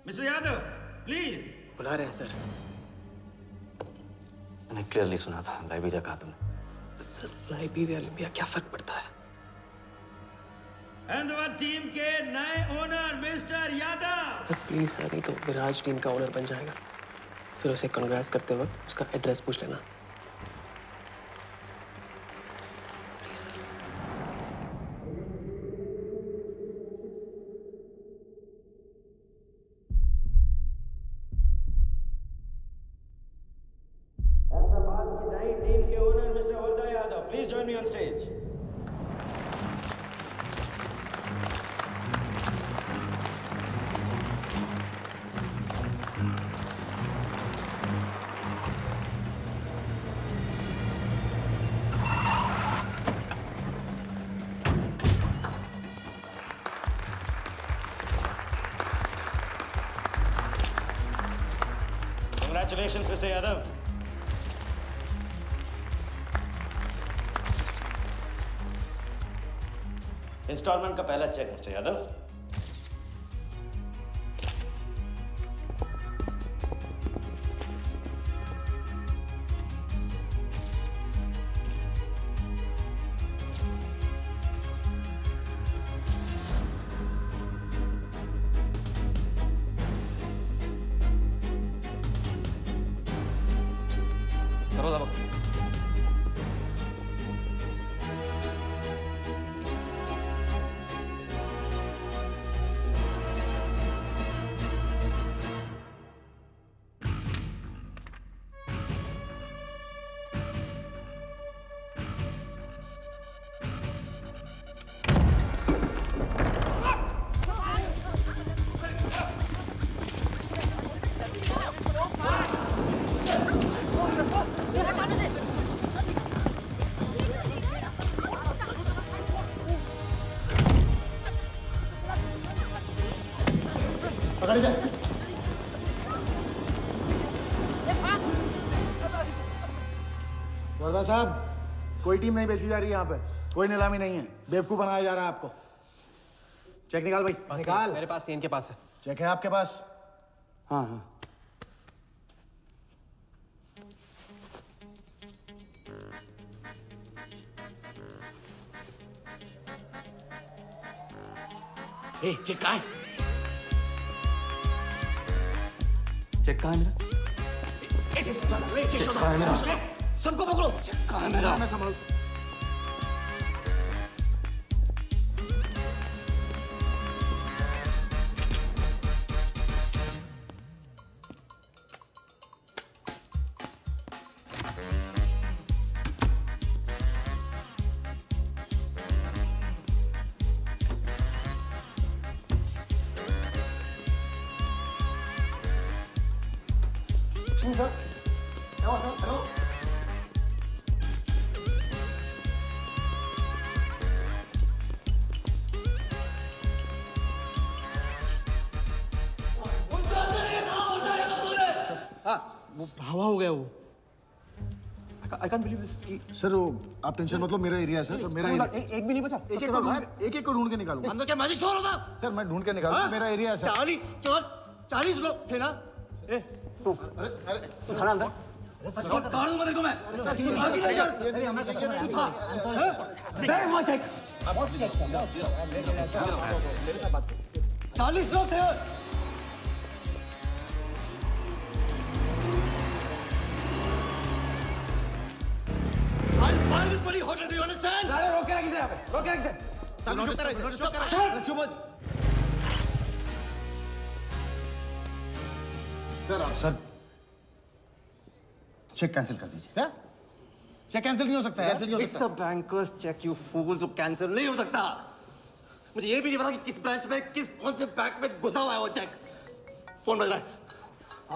मिस्टर यादव प्लीज़ बुला रहे हैं सर। मैंने क्लियरली सुना था लाइबेरिया कहा तुमने। सर लाइबेरिया लिबिया क्या फ़र्क पड़ता है? अहमदाबाद टीम के नए owner Mr Yadav. Sir please sir नहीं तो विराज टीम का ओनर बन जाएगा। फिर उसे कांग्रेस करते वक्त उसका एड्रेस पूछ लेना। का पहला चेक कोई टीम नहीं बेची जा रही यहाँ पे। कोई नीलामी नहीं है। बेवकूफ़ बनाया जा रहा है आपको। चेक निकाल भाई। निकाल। मेरे पास इनके पास है। चेक है आपके पास। हाँ हाँ। ए चेक कहाँ है? चेक कहाँ है मेरा? चेक कहाँ है मेरा? सबको पकड़ो। कहा मेरा? मैं संभाल? सर वो आप टेंशन मत लो मेरा एरिया है सर तो मेरा एरिया एक, एक भी नहीं बचा एक एक को एक एक को ढूंढ के निकालूँगा अंदर क्या मैजिक शो हो रहा था सर मैं ढूंढ के निकालूँगा मेरा एरिया है सर चालीस चालीस लोग थे ना ए तू अरे अरे तू था अंदर तेरे को मैं आगे नहीं ये था दैट इज़ माय चेक मेरे साथ बात चालीस लोग थे bloody hotel, do you understand? अरे रोक के रखिए यहाँ पे रोक के रखिए सामने चुप कर रहे चुप कर रहे चुप मत सर आप सर चेक कैंसिल कर दीजिए। क्या? चेक कैंसिल नहीं हो सकता कैंसिल नहीं हो It's a banker's check, you fools. वो कैंसिल नहीं हो सकता। मुझे ये भी नहीं पता कि किस ब्रांच में किस कौन से बैंक में घुसा हुआ है वो चेक फ़ोन बज रहा है।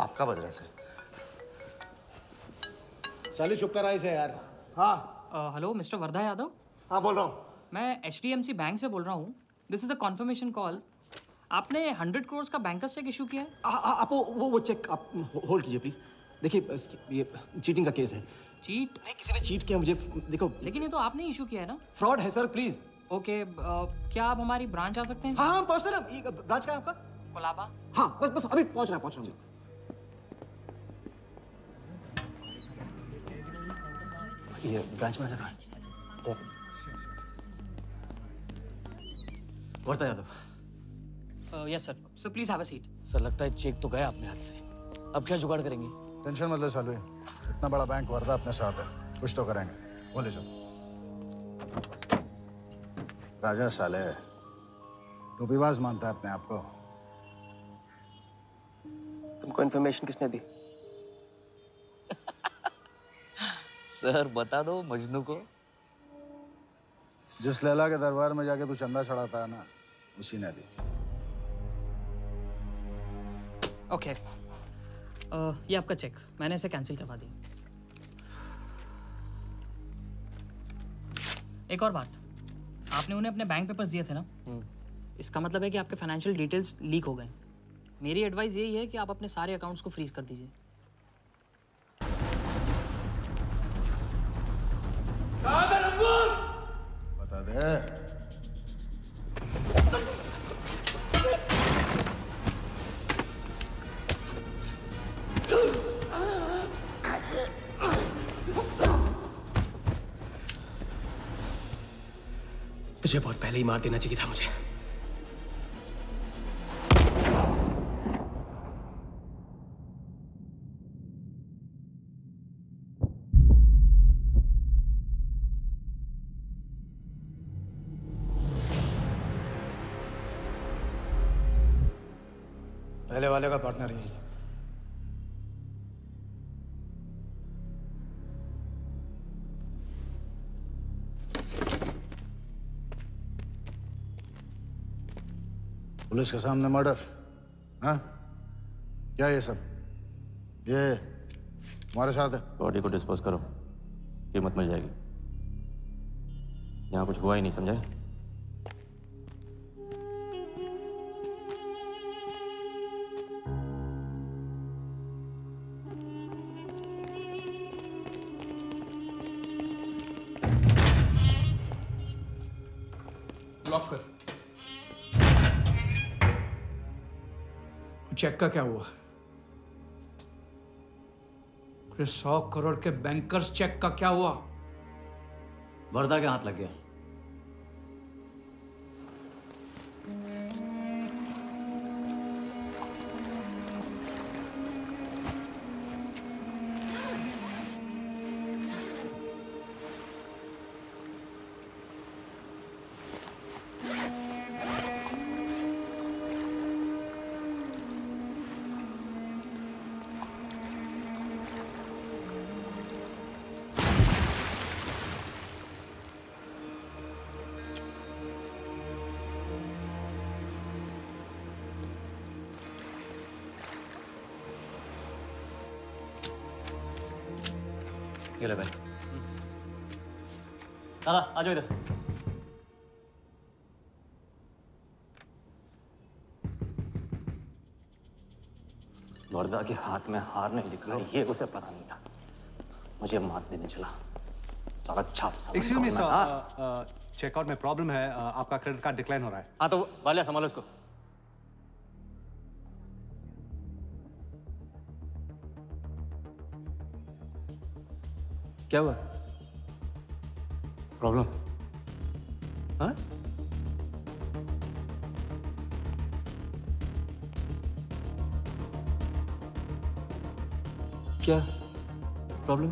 आपका बज रहा है सर साली चुप कर इसे यार। हाँ। Hello Mr Vardha Yadav? हाँ बोल रहा हूँ। मैं H D M C bank से बोल रहा हूँ। This is a confirmation call आपने हंड्रेड करोड़ का बैंकर्स चेक इशू किया है? आ- आ- आप वो वो, चेक आप होल्ड कीजिए प्लीज़ देखिए ये चीटिंग का केस है। चीट नहीं किसी ने चीट किया मुझे देखो। लेकिन ये तो आपने इशू किया है ना? फ्रॉड है सर प्लीज़ ओके क्या आप हमारी ब्रांच आ सकते हैं? हाँ हाँ पहुँच रहे ब्रांच का आपका? कोलाबा। हाँ बस बस अभी पहुँच रहा है पहुँच रहा हूँ। ये ब्रांच मैनेजर कहाँ है? Varta Yadav. Yes sir so please have a seat sir लगता है चेक तो गया अपने हाथ से। अब क्या जुगाड़ करेंगे? टेंशन मत ले सालू इतना बड़ा बैंक वर्दा अपने साथ है। कुछ तो करेंगे। बोले चलो राजा साले टोपीबाज मानता है अपने आप को। तुमको इन्फॉर्मेशन किसने दी? सर बता दो मजनू को। जिस लैला के दरबार में जाके तू चंदा चढ़ाता है ना उसी ने दी। ओके ये आपका चेक मैंने इसे कैंसिल करवा दिया एक और बात। आपने उन्हें अपने बैंक पेपर्स दिए थे ना? इसका मतलब है कि आपके फाइनेंशियल डिटेल्स लीक हो गए। मेरी एडवाइस यही है कि आप अपने सारे अकाउंट्स को फ्रीज कर दीजिए। बता दे। तुझे बहुत पहले ही मार देना चाहिए था मुझे। पहले वाले का पार्टनर यही था। पुलिस के सामने मर्डर हाँ? क्या ये सब? ये हमारे साथ है। बॉडी को डिस्पोज करो। कीमत मिल जाएगी। यहाँ कुछ हुआ ही नहीं समझा चेक का क्या हुआ? सौ करोड़ के बैंकर्स चेक का क्या हुआ? वर्दा के हाथ लग गया। के हाथ में हार नहीं लिखा ये उसे पता नहीं था। मुझे मात देने चला। साला छाप एक्सक्यूज मी। सर चेकआउट में प्रॉब्लम है अ, आपका क्रेडिट कार्ड डिक्लाइन हो रहा है। हाँ तो वाले संभालो इसको। क्या हुआ? प्रॉब्लम क्या प्रॉब्लम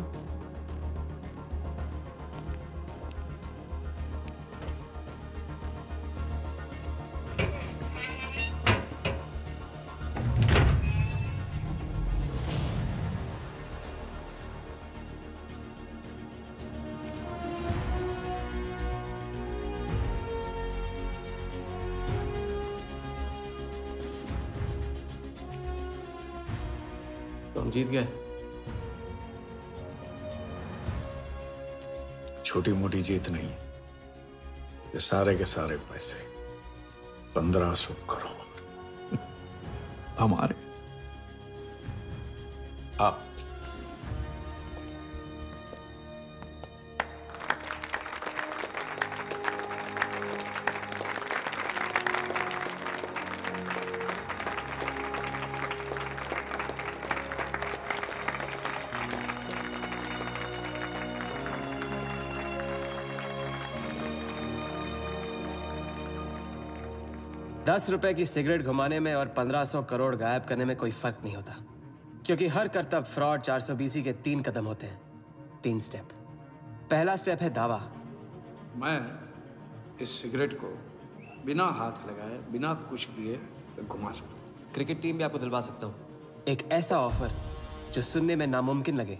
तो जीत गए। जीत नहीं ये सारे के सारे पैसे पंद्रह सौ करोड़। हमारे दस रुपए की सिगरेट घुमाने में और पंद्रह सौ करोड़ गायब करने में कोई फ़र्क नहीं होता। क्योंकि हर करतब फ्रॉड चार सौ बीसी के तीन कदम होते हैं। तीन स्टेप। पहला स्टेप है दावा। मैं इस सिगरेट को बिना हाथ लगाए बिना कुछ किए घुमा सकता हूँ। क्रिकेट टीम भी आपको दिलवा सकता हूँ। एक ऐसा ऑफ़र जो सुनने में नामुमकिन लगे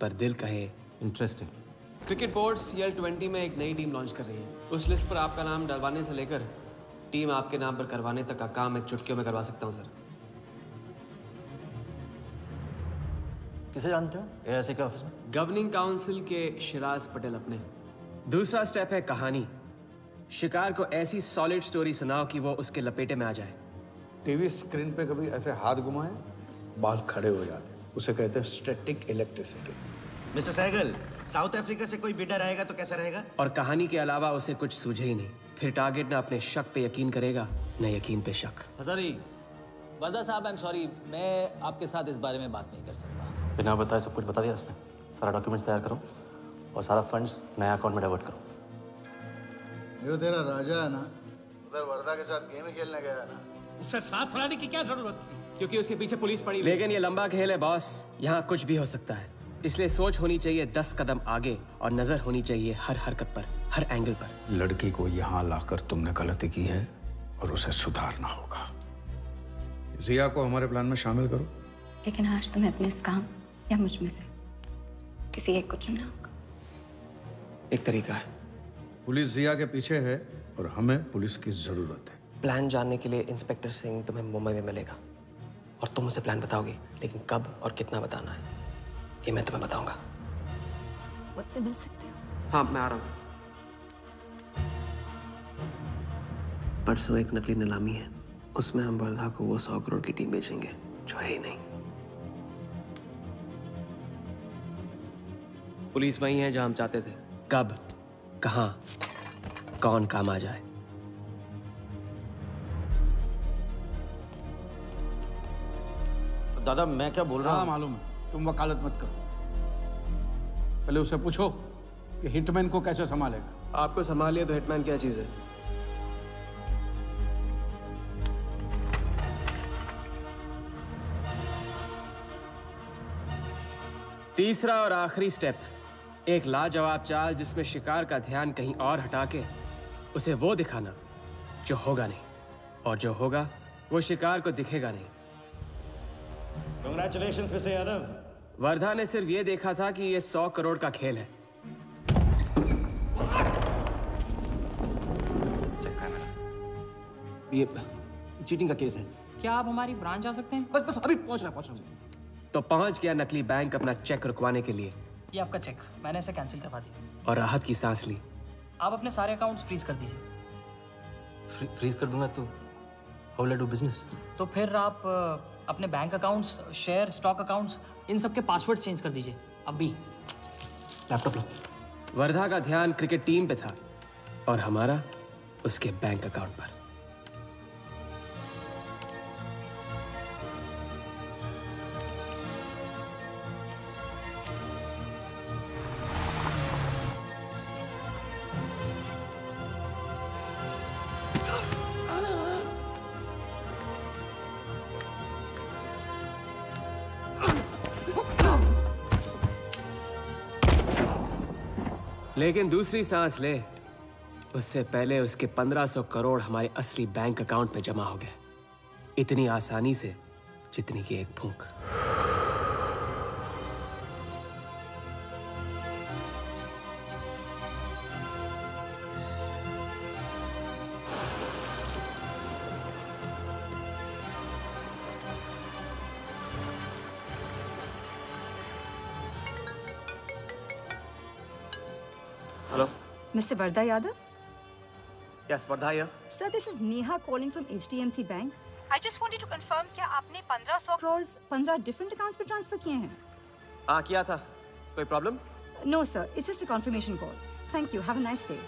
पर दिल कहे interesting. Cricket board CL twenty में एक नई टीम लॉन्च कर रही है। उस लिस्ट पर आपका नाम डलवाने से लेकर टीम आपके नाम पर करवाने तक का काम मैं चुटकियों में करवा सकता हूँ सर। किसे जानते हो? एआईसी के ऑफ़िस में? गवर्निंग काउंसिल के शिराज पटेल अपने। दूसरा स्टेप है कहानी। शिकार को ऐसी सॉलिड स्टोरी सुनाओ कि वो उसके लपेटे में आ जाए। टीवी स्क्रीन पे कभी ऐसे हाथ घुमाए बाल खड़े हो जाते उसे कहते हैं static electricity Mr Sehgal South Africa से कोई बिडर आएगा तो कैसा रहेगा? और कहानी के अलावा उसे कुछ सूझे ही नहीं। फिर टारगेट ना अपने शक पे यकीन करेगा न यकीन पे शक। हजारी वर्दा साहब आई एम सॉरी मैं आपके साथ इस बारे में बात नहीं कर सकता। बिना बताए सब कुछ बता दिया उसने। सारा डॉक्यूमेंट्स तैयार करो और सारा फंड्स नया अकाउंट में डाइवर्ट करो। जो तेरा राजा है ना उधर वर्दा के साथ गेम खेलने गया है ना। उससे साथ लाने की क्या ज़रूरत थी? क्योंकि उसके पीछे पुलिस पड़ी लेकिन ये लंबा खेल है बॉस यहाँ कुछ भी हो सकता है। इसलिए सोच होनी चाहिए दस कदम आगे और नज़र होनी चाहिए हर हरकत पर। हर एंगल पर। लड़की को यहाँ लाकर तुमने गलती की है और उसे सुधारना होगा। जिया को हमारे प्लान में शामिल करो। लेकिन आज तुम्हें अपने इस काम या मुझमें से किसी एक को चुनना होगा। एक तरीका है। पुलिस जिया के पीछे है और हमें पुलिस की ज़रूरत है। प्लान जानने के लिए इंस्पेक्टर सिंह तुम्हें मुंबई में मिलेगा। और तुम उसे प्लान बताओगी लेकिन कब और कितना बताना है ये मैं तुम्हें बताऊँगा। मुझसे मिल सकते हो? हाँ मैं आ रहा हूँ। परसों एक नकली नीलामी है। उसमें हम वर्धा को वो सौ करोड़ की टीम बेचेंगे जो है ही नहीं। पुलिस वही है जहाँ हम चाहते थे। कब? कहा? कौन काम आ जाए? दादा मैं क्या बोल रहा हाँ? हूँ मालूम है। तुम वकालत मत करो। पहले उसे पूछो कि हिटमैन को कैसे संभालेगा। आपको संभालिए तो हिटमैन क्या चीज़ है? तीसरा और आखिरी स्टेप। एक लाजवाब चाल जिसमें शिकार का ध्यान कहीं और हटा के उसे वो दिखाना जो होगा नहीं। और जो होगा वो शिकार को दिखेगा नहीं। कंग्रेचुलेशन मिस्टर यादव वर्धा ने सिर्फ़ ये देखा था कि ये सौ करोड़ का खेल है। ये चीटिंग का केस है। क्या आप हमारी ब्रांच आ सकते हैं? बस बस अभी पहुँच रहा पहुँच रहा तो पहुँच गया नकली बैंक अपना चेक रुकवाने के लिए। ये आपका चेक मैंने इसे कैंसिल करवा दिया। और राहत की सांस ली। आप अपने सारे अकाउंट्स फ्रीज कर दीजिए। फ्री, फ्रीज कर दूँगा तो हाउ विल डू बिज़नेस तो फिर आप अपने bank accounts share stock accounts इन सब के पासवर्ड चेंज कर दीजिए। अभी। लैपटॉप लो। वर्धा का ध्यान क्रिकेट टीम पे था और हमारा उसके बैंक अकाउंट पर। लेकिन दूसरी सांस ले। उससे पहले उसके 1500 करोड़ हमारे असली बैंक अकाउंट में जमा हो गए। इतनी आसानी से, जितनी की एक फूंक। Mr. Varda Yadav? Yes, Varda here. Sir, this is Neha calling from HDMC Bank. I just wanted to confirm क्या आपने 1500 crores 15 different accounts पे ट्रांसफ़र किए हैं? हाँ किया था कोई problem No, sir. It's just a confirmation call. Thank you. Have a nice day.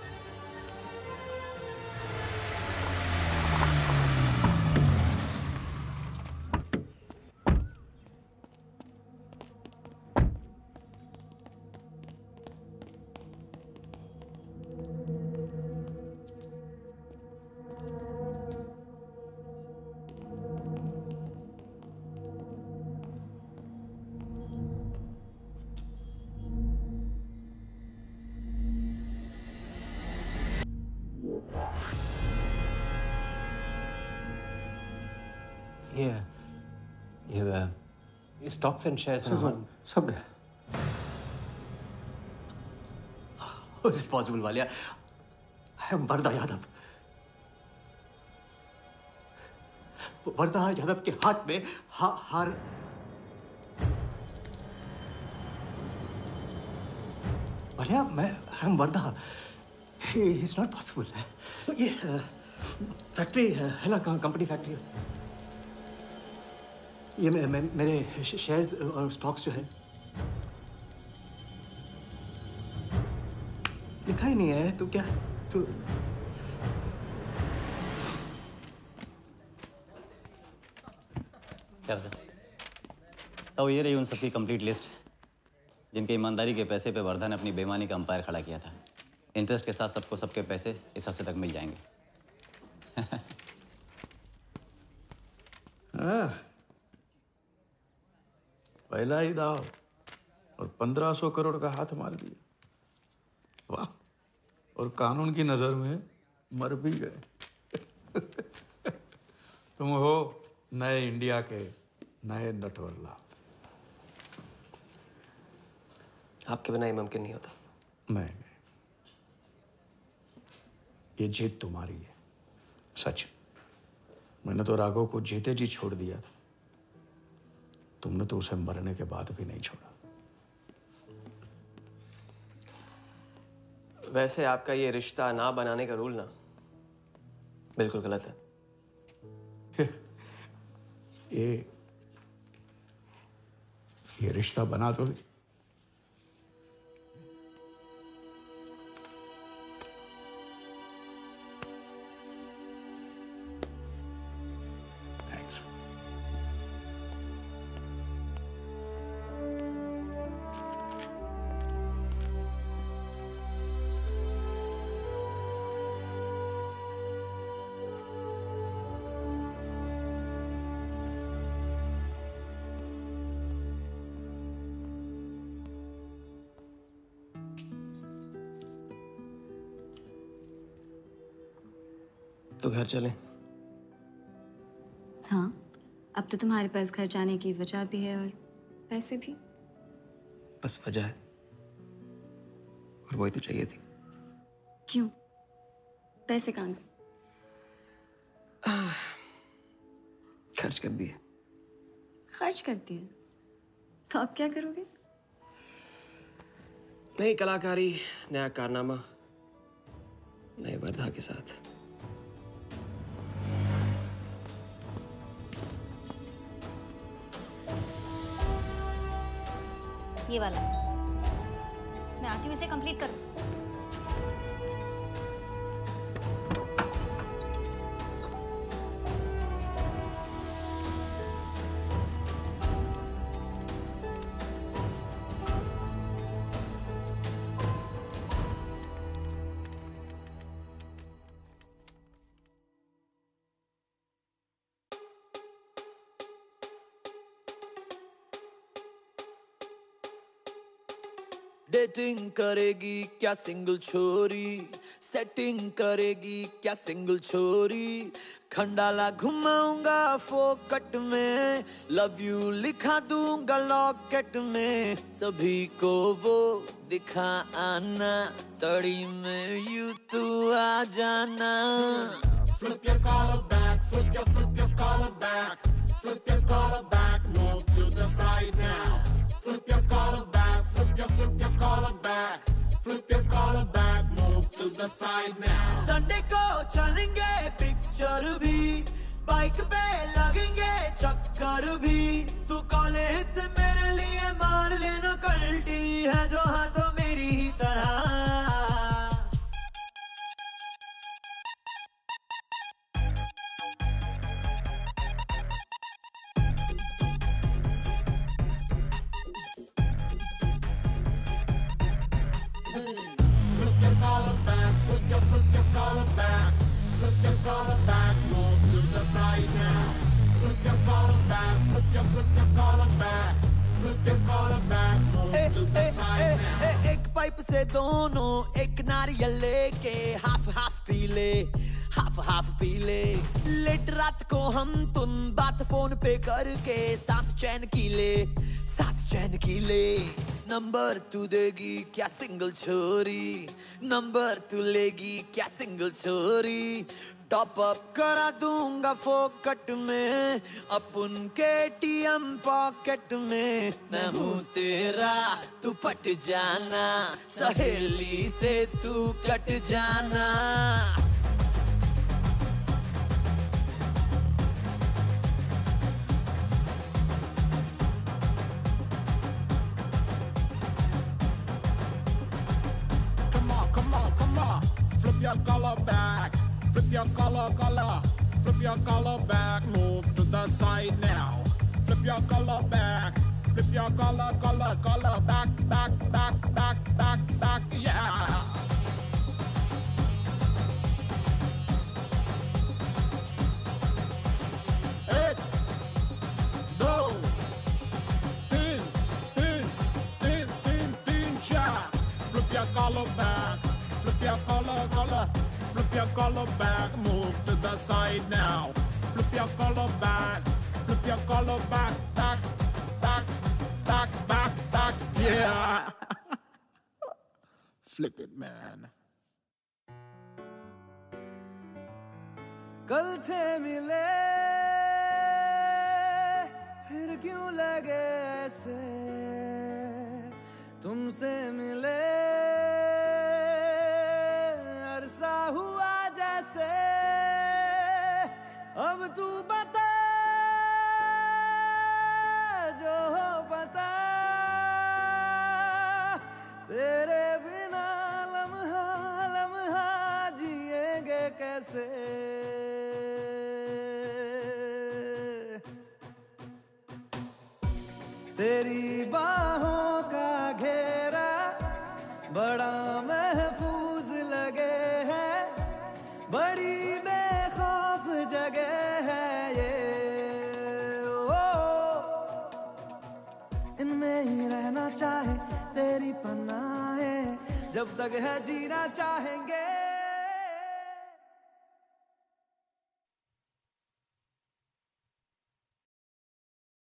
Stocks and shares सब- सब गए How is it possible, Valia? I am Varda Yadav. वर्दा यादव के हाथ में हा, हार भलिया मैं I am Varda is not possible ये फैक्ट्री है ना कंपनी फैक्ट्री ये मैं, मैं, मेरे शेयर्स और स्टॉक्स जो है। लिखा ही नहीं है तो क्या? तो क्या तो ये रही उन सबकी कंप्लीट लिस्ट जिनके ईमानदारी के पैसे पे वर्धा ने अपनी बेईमानी का अंपायर खड़ा किया था। इंटरेस्ट के साथ सबको सबके पैसे इस हफ़्ते तक मिल जाएँगे। हाँ। पहला ही दाव और पंद्रह सौ करोड़ का हाथ मार दिया। वाह। और कानून की नज़र में मर भी गए। तुम हो नए इंडिया के नए नटवरला आपके बिना ये मुमकिन नहीं होता। नहीं नहीं। ये जीत तुम्हारी है। सच। मैंने तो राघव को जीते जी छोड़ दिया था। तुमने तो उसे मरने के बाद भी नहीं छोड़ा। वैसे आपका ये रिश्ता ना बनाने का रूल ना बिल्कुल गलत है। ये ये रिश्ता बना तो थैंक्स चलें। हाँ अब तो तुम्हारे पास घर जाने की वजह भी है और पैसे भी। बस वजह है। और वही तो चाहिए थी। क्यों? पैसे कहाँ गए? खर्च कर दिए। खर्च कर दिए? तो अब क्या करोगे? नई कलाकारी नया कारनामा नए वर्धा के साथ। ये वाला। मैं आती हूँ इसे कंप्लीट करूँ। डेटिंग करेगी क्या सिंगल छोरी सेटिंग करेगी क्या सिंगल छोरी खंडाला घुमाऊँगा फोकट में लव यू लिखा दूँगा लॉकेट में सभी को वो दिखा आना तड़ी में यू तू आ जाना Flip your collar back, flip your, flip your collar back. Flip your collar back, move to the side now. Flip your collar back, flip your, flip your collar back. Flip your collar back, move to the side now. Sunday को चलेंगे picture भी bike पे लगेंगे चक्कर भी तू college से मेरे लिए मार लेना कल्टी है जो हाथों मेरी ही तरह एक पाइप से दोनों, एक नारियल लेके हाफ़ हाफ़ पी ले, हाफ़ हाफ़ पी ले। लेट रात को हम तुम बात फ़ोन पे करके सांस चैन की ले, सांस चैन की ले। नंबर तू देगी क्या सिंगल छोरी? नंबर तू लेगी क्या सिंगल छोरी? टॉप अप करा दूँगा फोकट में अपन के टीएम पॉकेट में मैं हूँ तेरा तू पट जाना सहेली से तू कट जाना Come on, come on, come on. Flip your collar back. Flip your color, color. Flip your color back. Move to the side now. Flip your color back. Flip your color, color, color back, back, back, back, back, back. Yeah. Flip your color back, flip your color, color. Flip your collar back. Move to the side now. Flip your collar back. Flip your collar back. Back, back, back, back, back. Yeah. Flip it, man. कल थे मिले फिर क्यों लगे ऐसे तुमसे मिले अब तू बता जो हो पता तेरे बिना लम्हा लम्हा जिएँगे कैसे? तेरी बाहों का घेरा बड़ा महफूज लगे है। बड़ी जगह है ये। ओ, इनमें ही रहना चाहे, तेरी पन्ना है जब तक है जीना चाहेंगे।